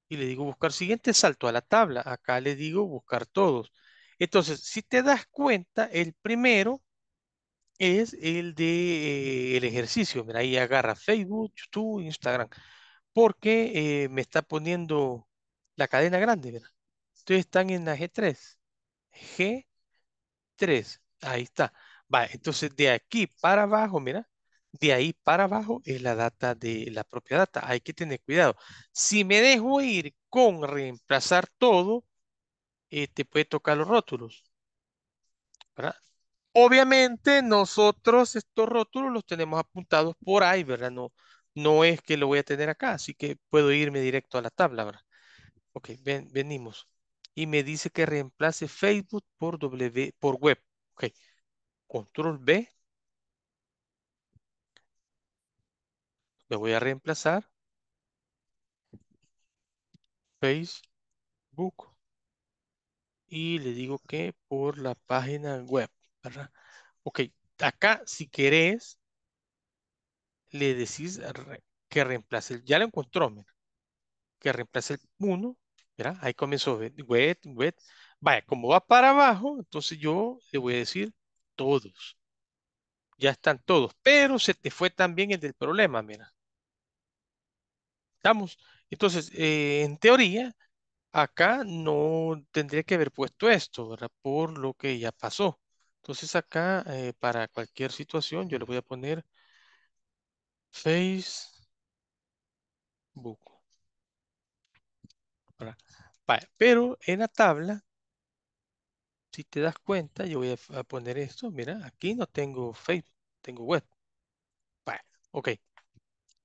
y le digo buscar siguiente, salto a la tabla. Acá le digo buscar todos. Entonces, si te das cuenta, el primero es el de eh, ejercicio. Mira, ahí agarra Facebook, YouTube, Instagram. Porque eh, me está poniendo la cadena grande, ¿verdad? Entonces están en la G3. G3. Ahí está. Va, entonces de aquí para abajo, mira, de ahí para abajo es la data de la propia data. Hay que tener cuidado. Si me dejo ir con reemplazar todo, eh, te puede tocar los rótulos. ¿verdad? Obviamente nosotros estos rótulos los tenemos apuntados por ahí, ¿verdad? No, no es que lo voy a tener acá, así que puedo irme directo a la tabla, ¿verdad? Ok, ven, venimos. Y me dice que reemplace Facebook por, w, por web. Ok, control B. Le voy a reemplazar. Facebook. Y le digo que por la página web, ¿verdad? Ok, acá si querés, le decís que reemplace, el, ya lo encontró, mira, que reemplace el 1, ¿verdad? Ahí comenzó, web, web. Vaya, como va para abajo, entonces yo le voy a decir todos. Ya están todos, pero se te fue también el del problema, mira. ¿Estamos? Entonces, eh, en teoría, acá no tendría que haber puesto esto, ¿verdad? Por lo que ya pasó. Entonces acá, eh, para cualquier situación, yo le voy a poner Facebook. ¿verdad? Pero en la tabla, si te das cuenta, yo voy a, poner esto. Mira, aquí no tengo Facebook, tengo web. Vale, ok.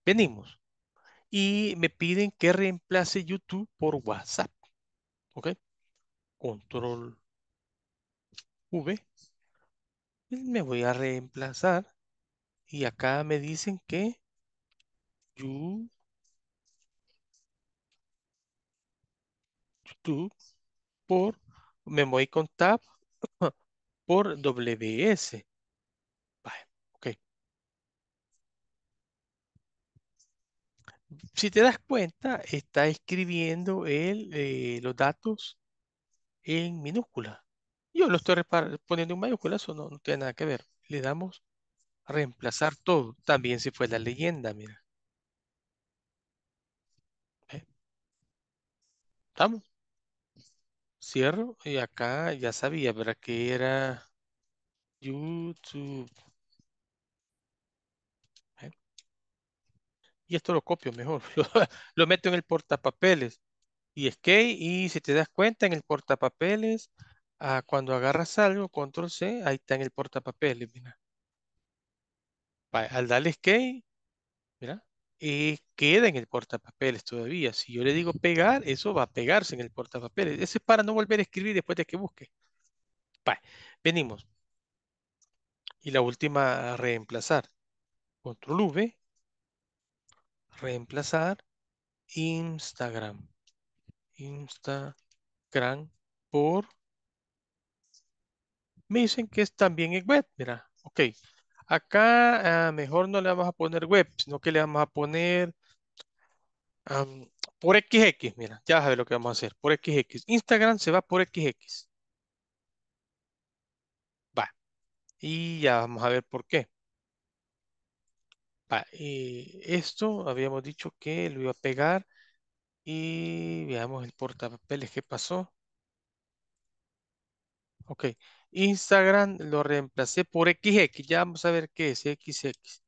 Venimos y me piden que reemplace YouTube por WhatsApp. ¿Ok? Control V. Me voy a reemplazar y acá me dicen que YouTube por, me voy con Tab por WS. Vale, ok. Si te das cuenta, está escribiendo eh, los datos en minúscula. Yo lo estoy poniendo en mayúscula, eso no, no tiene nada que ver. le damos reemplazar todo. También se fue la leyenda, mira. ¿Ve? ¿Estamos? Cierro y acá ya sabía, ¿verdad? Que era YouTube. ¿Ve? Y esto lo copio mejor. Lo, meto en el portapapeles. Y escape y si te das cuenta en el portapapeles, ah, cuando agarras algo, control C, ahí está en el portapapeles, mira. Al darle escape, mira, y queda en el portapapeles todavía. Si yo le digo pegar, eso va a pegarse en el portapapeles. Ese es para no volver a escribir después de que busque. Venimos. Y la última, reemplazar. Control V, reemplazar, Instagram. Instagram por me dicen que es también en web, mira, ok. Acá ah, mejor no le vamos a poner web, sino que le vamos a poner por XX, mira, ya ver lo que vamos a hacer, por XX. Instagram se va por XX. Va, y ya vamos a ver por qué. Va, y esto habíamos dicho que lo iba a pegar y veamos el portapapeles que pasó. Ok, Instagram lo reemplacé por XX. Ya vamos a ver qué es XX.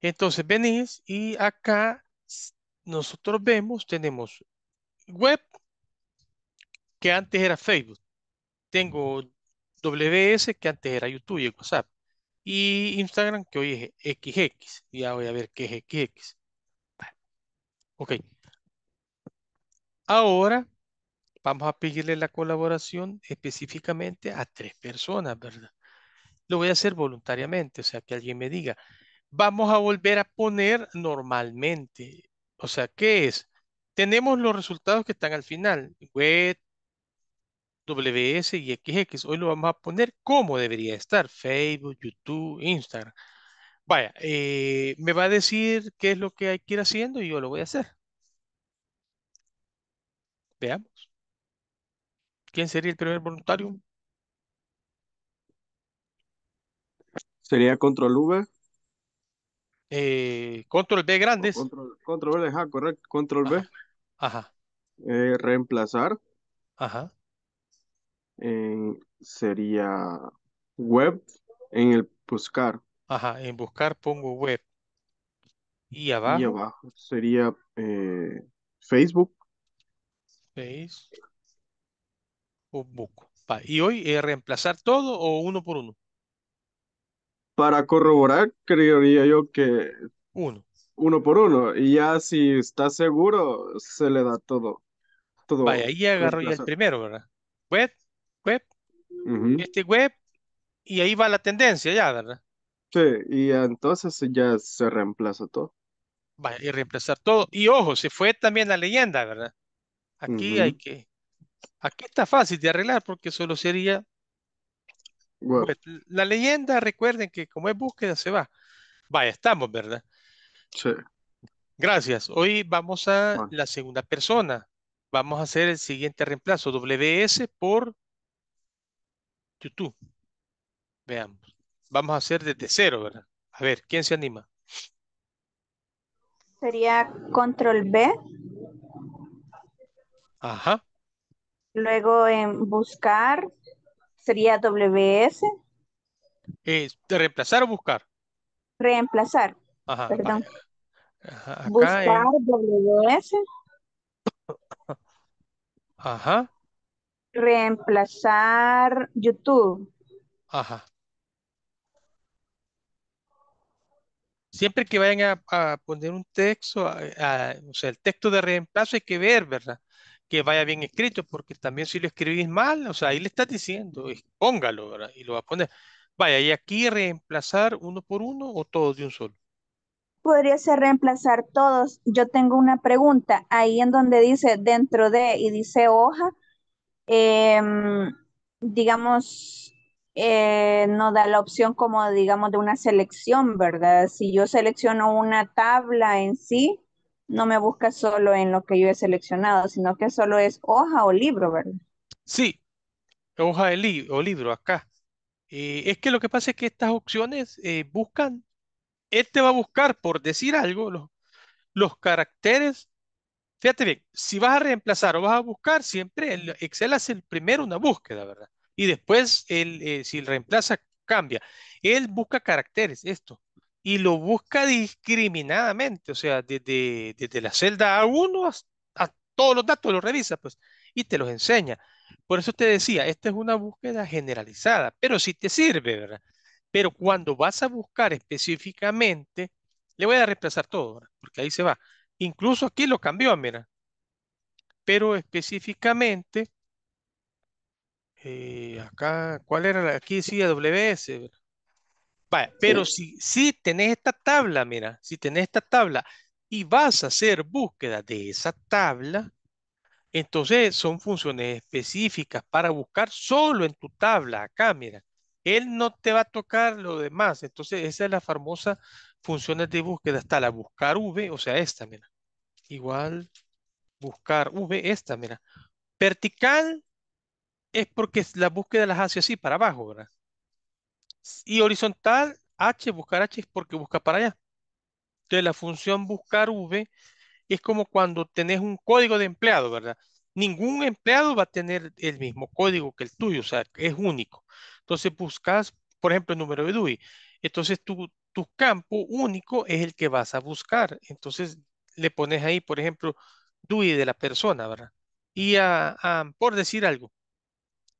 Entonces venís y acá nosotros vemos, tenemos web que antes era Facebook. Tengo WS que antes era YouTube y WhatsApp. Y Instagram que hoy es XX. Ya voy a ver qué es XX. Ok, ahora vamos a pedirle la colaboración específicamente a tres personas, ¿verdad? Lo voy a hacer voluntariamente, o sea, que alguien me diga, vamos a volver a poner normalmente. O sea, ¿qué es? Tenemos los resultados que están al final, web, WS y XX. Hoy lo vamos a poner como debería estar, Facebook, YouTube, Instagram. Vaya, eh, me va a decir qué es lo que hay que ir haciendo y yo lo voy a hacer. Veamos. ¿Quién sería el primer voluntario? Sería control V. Eh, control B grandes. Control, control V, ajá, correcto. Control V. Ajá, Eh, reemplazar. ajá. eh, sería web en el buscar. Ajá, en buscar pongo web. Y Y abajo, abajo sería eh, Facebook. Va, Y hoy eh, reemplazar todo o uno por uno. Para corroborar, creería yo que Uno. uno por uno. Y ya si está seguro, se le da todo. Todo Vaya, ahí agarro ya el primero, ¿verdad? Web, web, este web, y ahí va la tendencia ya, ¿verdad? Sí, y entonces ya se reemplaza todo. Vaya, y reemplazar todo. Y ojo, se fue también la leyenda, ¿verdad? Aquí hay que, aquí está fácil de arreglar porque solo sería web. La leyenda, recuerden que como es búsqueda se va. Vaya, estamos, ¿verdad? Sí. Gracias. Hoy vamos a la segunda persona. Vamos a hacer el siguiente reemplazo. WS por YouTube. Veamos. Vamos a hacer desde cero, ¿verdad? A ver, ¿quién se anima? Sería control B, Ajá. Luego en buscar sería WS, Eh, ¿de reemplazar o buscar? reemplazar, Ajá, perdón. vaya. Ajá, acá Buscar en... WS, Ajá, reemplazar YouTube. ajá. Siempre que vayan a, a poner un texto, a- a- o sea, el texto de reemplazo hay que ver, ¿verdad? Que vaya bien escrito, porque también si lo escribís mal, o sea, ahí le estás diciendo, póngalo, ¿verdad? Y lo va a poner. Vaya, y aquí reemplazar uno por uno o todos de un solo. Podría ser reemplazar todos. Yo tengo una pregunta. Ahí en donde dice dentro de y dice hoja, em, digamos, eh, no da la opción como, digamos, de una selección, ¿verdad? Si yo selecciono una tabla en sí, no me busca solo en lo que yo he seleccionado, sino que solo es hoja o libro, ¿verdad? Sí, hoja de li- o libro acá. Eh, es que lo que pasa es que estas opciones eh, buscan, él te va a buscar, por decir algo, los, los caracteres. Fíjate bien, si vas a reemplazar o vas a buscar, siempre el Excel hace primero una búsqueda, ¿verdad? Y después, él, eh, si reemplaza, cambia. Él busca caracteres, esto, y lo busca discriminadamente, o sea, desde, desde la celda A1 hasta a todos los datos los revisa, pues, y te los enseña. Por eso te decía, esta es una búsqueda generalizada, pero sí te sirve, ¿verdad? Pero cuando vas a buscar específicamente, le voy a reemplazar todo, ¿verdad? Porque ahí se va. Incluso aquí lo cambió, mira. Pero específicamente, eh, acá, ¿cuál era? Aquí decía WS, ¿verdad? Pero si, si tenés esta tabla, mira, si tenés esta tabla y vas a hacer búsqueda de esa tabla, entonces son funciones específicas para buscar solo en tu tabla acá, mira. Él no te va a tocar lo demás. Entonces, esa es la famosa funciones de búsqueda. Está la buscar V, o sea, esta, mira. Igual buscar V, esta, mira. Vertical es porque la búsqueda las hace así para abajo, ¿verdad? Y horizontal, H, buscar H es porque busca para allá. Entonces, la función buscar V es como cuando tenés un código de empleado, ¿verdad? Ningún empleado va a tener el mismo código que el tuyo, o sea, es único. Entonces buscas, por ejemplo, el número de DUI. Entonces tu, tu campo único es el que vas a buscar. Entonces le pones ahí, por ejemplo, DUI de la persona, ¿verdad? Y a, por decir algo,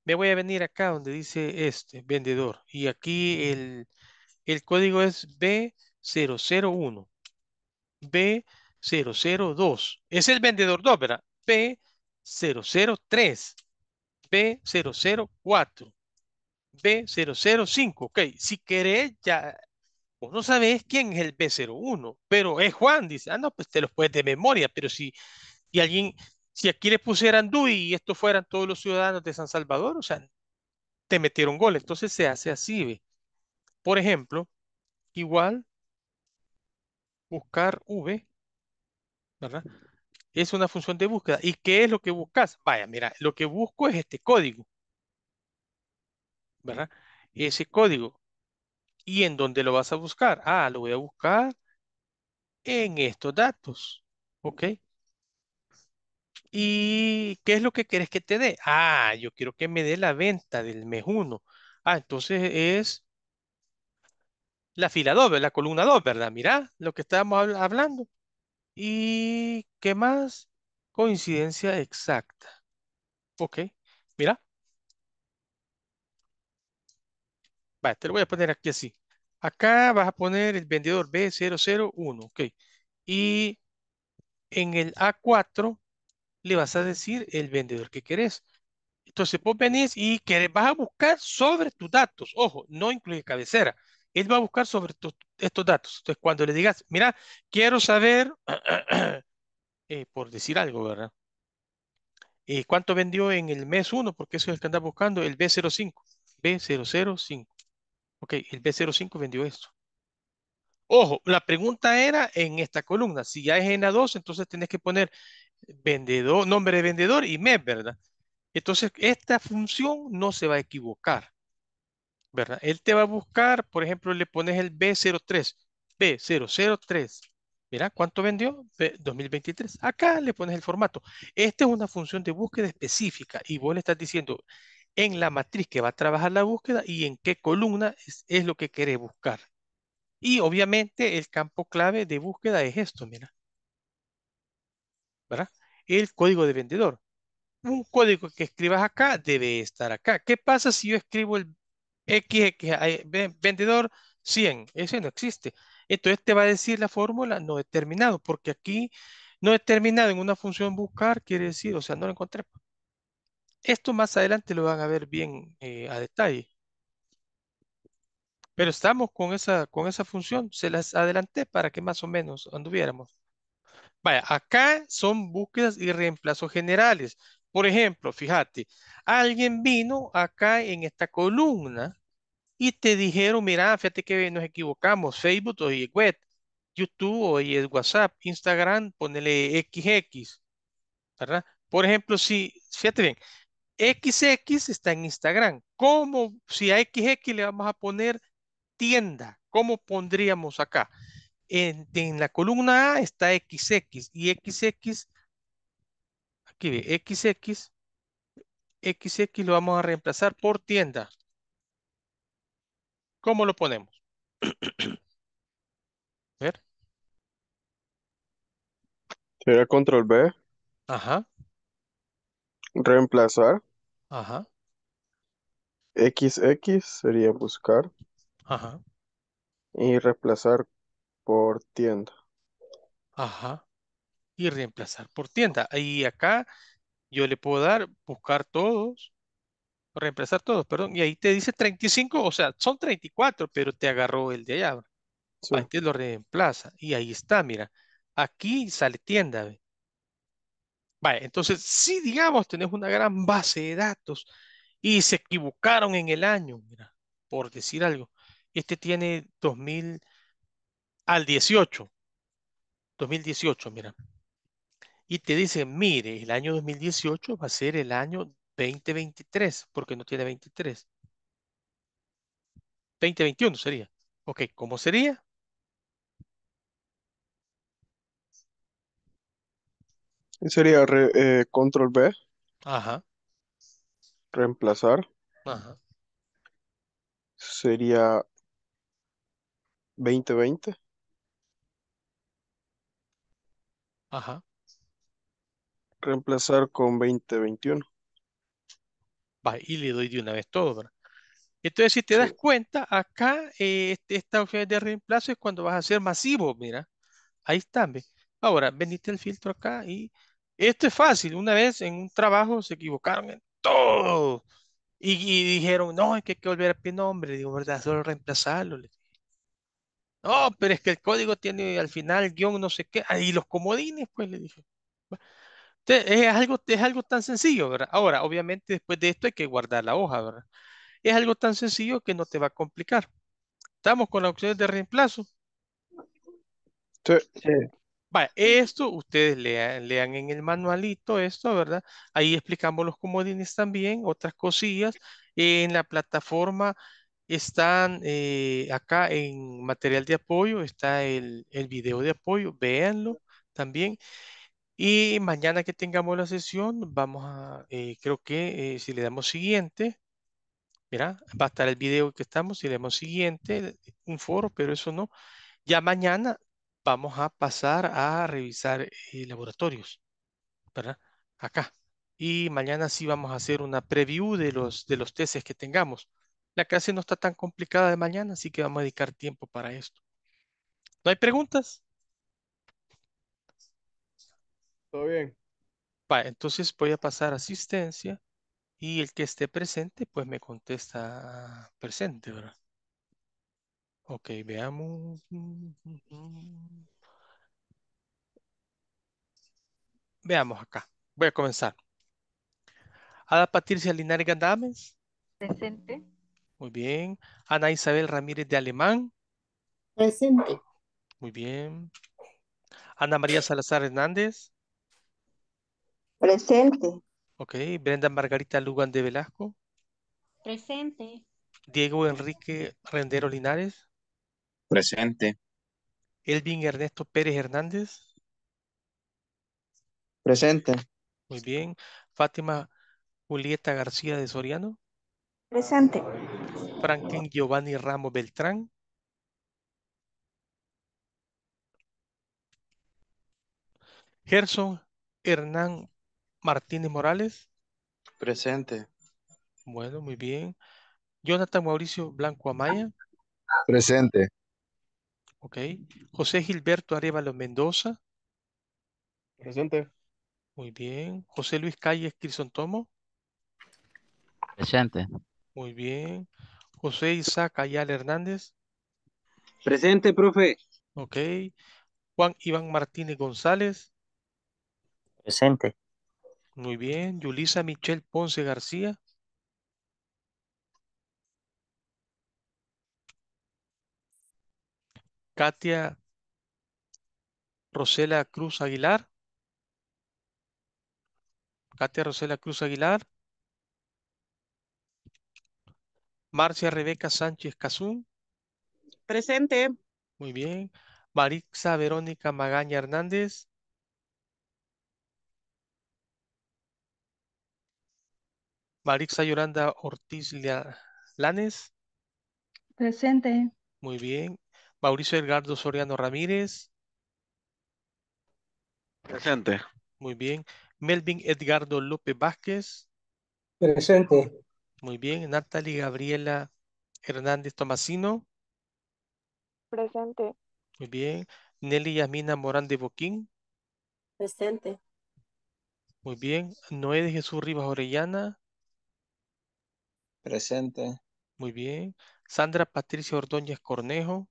me voy a venir acá donde dice este, vendedor. Y aquí el, el código es B001. B002. Es el vendedor 2, ¿verdad? B003, B004, B005. Ok, si querés, ya, vos no sabés quién es el B01, pero es Juan, dice. Ah, no, pues te los puedes de memoria, pero si y alguien, si aquí le pusieran DUI y estos fueran todos los ciudadanos de San Salvador, o sea, te metieron gol. Entonces se hace así, ¿ve? Por ejemplo, igual buscar V, ¿verdad? es una función de búsqueda. ¿Y qué es lo que buscas? Vaya, mira, lo que busco es este código, ¿verdad? Ese código. ¿Y en dónde lo vas a buscar? Ah, lo voy a buscar en estos datos, ¿ok? ¿Y qué es lo que quieres que te dé? Ah, yo quiero que me dé la venta del mes uno. Ah, entonces es la fila 2, la columna 2, ¿verdad? Mira lo que estábamos habl- hablando. ¿Y qué más? Coincidencia exacta. Ok, mira. Vale, te lo voy a poner aquí así. Acá vas a poner el vendedor B001, ok. Y en el A4 le vas a decir el vendedor que querés. Entonces vos venís y querés, vas a buscar sobre tus datos. Ojo, no incluye cabecera. Él va a buscar sobre tus- estos datos. Entonces cuando le digas, mira, quiero saber, eh, por decir algo, ¿verdad? Eh, ¿cuánto vendió en el mes uno? Porque eso es el que anda buscando, el B05. B005. Ok, el B05 vendió esto. Ojo, la pregunta era en esta columna. Si ya es en A2, entonces tienes que poner vendedor, nombre de vendedor y mes, ¿verdad? Entonces, esta función no se va a equivocar, ¿verdad? Él te va a buscar, por ejemplo, le pones el B03, B003. Mira, ¿cuánto vendió? B- 2023. Acá le pones el formato. Esta es una función de búsqueda específica y vos le estás diciendo en la matriz que va a trabajar la búsqueda y en qué columna es, es lo que querés buscar. Y obviamente el campo clave de búsqueda es esto, mira, El código de vendedor. Un código que escribas acá debe estar acá. ¿Qué pasa si yo escribo el XX, ve- vendedor 100? Ese no existe. Entonces te va a decir la fórmula no determinado, porque aquí no determinado en una función buscar quiere decir, o sea, no lo encontré. Esto más adelante lo van a ver bien eh, a detalle. Pero estamos con esa, con esa función, se las adelanté para que más o menos anduviéramos. Vaya, acá son búsquedas y reemplazos generales. Por ejemplo, fíjate, alguien vino acá en esta columna y te dijeron, mira, fíjate que nos equivocamos, Facebook o es web, YouTube o es WhatsApp, Instagram, ponele XX, ¿verdad? Por ejemplo, si, fíjate bien, XX está en Instagram. ¿Cómo, si a XX le vamos a poner tienda, cómo pondríamos acá? En, en la columna A está XX y XX, aquí ve, XX, XX lo vamos a reemplazar por tienda. ¿Cómo lo ponemos? ver. Sería control B, Ajá, reemplazar. ajá, XX sería buscar ajá, y reemplazar por tienda. ajá. Y reemplazar por tienda. Y acá yo le puedo dar buscar todos, reemplazar todos, perdón. Y ahí te dice 35, o sea, son 34, pero te agarró el de allá. Sí. Ahí te lo reemplaza. Y ahí está, mira. Aquí sale tienda. ¿ve? Vale, entonces, si digamos, tenés una gran base de datos y se equivocaron en el año, mira, por decir algo, este tiene 2000 al 18, 2018, mira, y te dice, mire, el año 2018 va a ser el año 2023, porque no tiene 23. 2021 sería. Ok, ¿cómo sería? Sería re- eh, control B, Ajá, reemplazar. ajá, Sería 2020. Ajá. Reemplazar con 2021. Va, y le doy de una vez todo, ¿verdad? Entonces, si te das Sí. cuenta, acá eh, este- esta opción de reemplazo es cuando vas a hacer masivo, mira. Ahí están, ¿ve? Ahora, venite el filtro acá y esto es fácil. Una vez en un trabajo se equivocaron en todo y, y dijeron, no, es que hay que volver a pie nombre. Digo, ¿verdad? Solo reemplazarlo. No, pero es que el código tiene al final guion no sé qué. Ah, y los comodines, pues le dije. Es algo, es algo tan sencillo, ¿verdad? Ahora, obviamente, después de esto hay que guardar la hoja, ¿verdad? Es algo tan sencillo que no te va a complicar. Estamos con las opciones de reemplazo. Sí. Vaya, esto ustedes lean, lean en el manualito esto, ¿verdad? Ahí explicamos los comodines también, otras cosillas. En la plataforma están eh, acá en material de apoyo, está el, el video de apoyo, véanlo también. Y mañana que tengamos la sesión, vamos a, eh, creo que eh, si le damos siguiente, mira, va a estar el video que estamos, si le damos siguiente, un foro, pero eso no. Ya mañana vamos a pasar a revisar eh, laboratorios, ¿verdad? Acá. Y mañana sí vamos a hacer una preview de los, de los tesis que tengamos. La clase no está tan complicada de mañana, así que vamos a dedicar tiempo para esto. ¿No hay preguntas? Todo bien. Va, entonces voy a pasar asistencia y el que esté presente, pues me contesta presente, ¿verdad? Ok, veamos. Veamos acá. Voy a comenzar. Ada Patricia Linares Gandames. Presente. Muy bien. Ana Isabel Ramírez de Alemán. Presente. Muy bien. Ana María Salazar Hernández. Presente. Ok. Brenda Margarita Lugan de Velasco. Presente. Diego Enrique Rendero Linares. Presente. Elvin Ernesto Pérez Hernández. Presente. Muy bien. Fátima Julieta García de Soriano. Presente. Franklin Giovanni Ramos Beltrán. Gerson Hernán Martínez Morales. Presente. Bueno, muy bien. Jonathan Mauricio Blanco Amaya. Presente. Ok. José Gilberto Arevalo Mendoza. Presente. Muy bien. José Luis Calles Crisontomo. Presente. Muy bien. José Isaac Ayala Hernández. Presente, profe. Ok. Juan Iván Martínez González. Presente. Muy bien. Yulisa Michelle Ponce García. Katia Rosela Cruz Aguilar. Katia Rosela Cruz Aguilar. Marcia Rebeca Sánchez Cazún. Presente. Muy bien. Marixa Verónica Magaña Hernández. Marixa Yolanda Ortiz Lanes. Presente. Muy bien. Mauricio Edgardo Soriano Ramírez. Presente. Muy bien. Melvin Edgardo López Vázquez. Presente. Muy bien. Natalie Gabriela Hernández Tomasino. Presente. Muy bien. Nelly Yasmina Morán de Boquín. Presente. Muy bien. Noé de Jesús Rivas Orellana. Presente. Muy bien. Sandra Patricia Ordóñez Cornejo.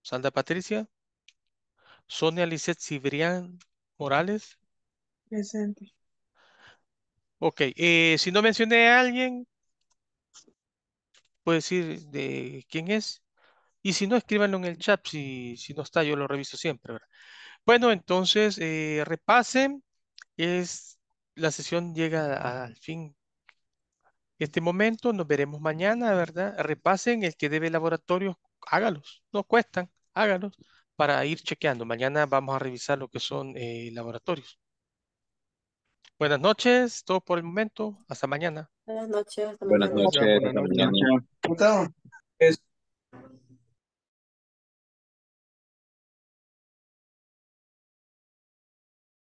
Sandra Patricia. Sonia Lisset Cibrián Morales. Presente. Ok, eh, si no mencioné a alguien, puedo decir de quién es. Y si no, escríbanlo en el chat. Si, si no está, yo lo reviso siempre. Bueno, entonces eh, repasen. Es, la sesión llega al fin. Este momento, nos veremos mañana, ¿verdad? Repasen el que debe laboratorios, hágalos, no cuestan, hágalos para ir chequeando. Mañana vamos a revisar lo que son eh, laboratorios. Buenas noches, todo por el momento. Hasta mañana. Buenas noches. Hasta Buenas mañana. noches. Buenas noches.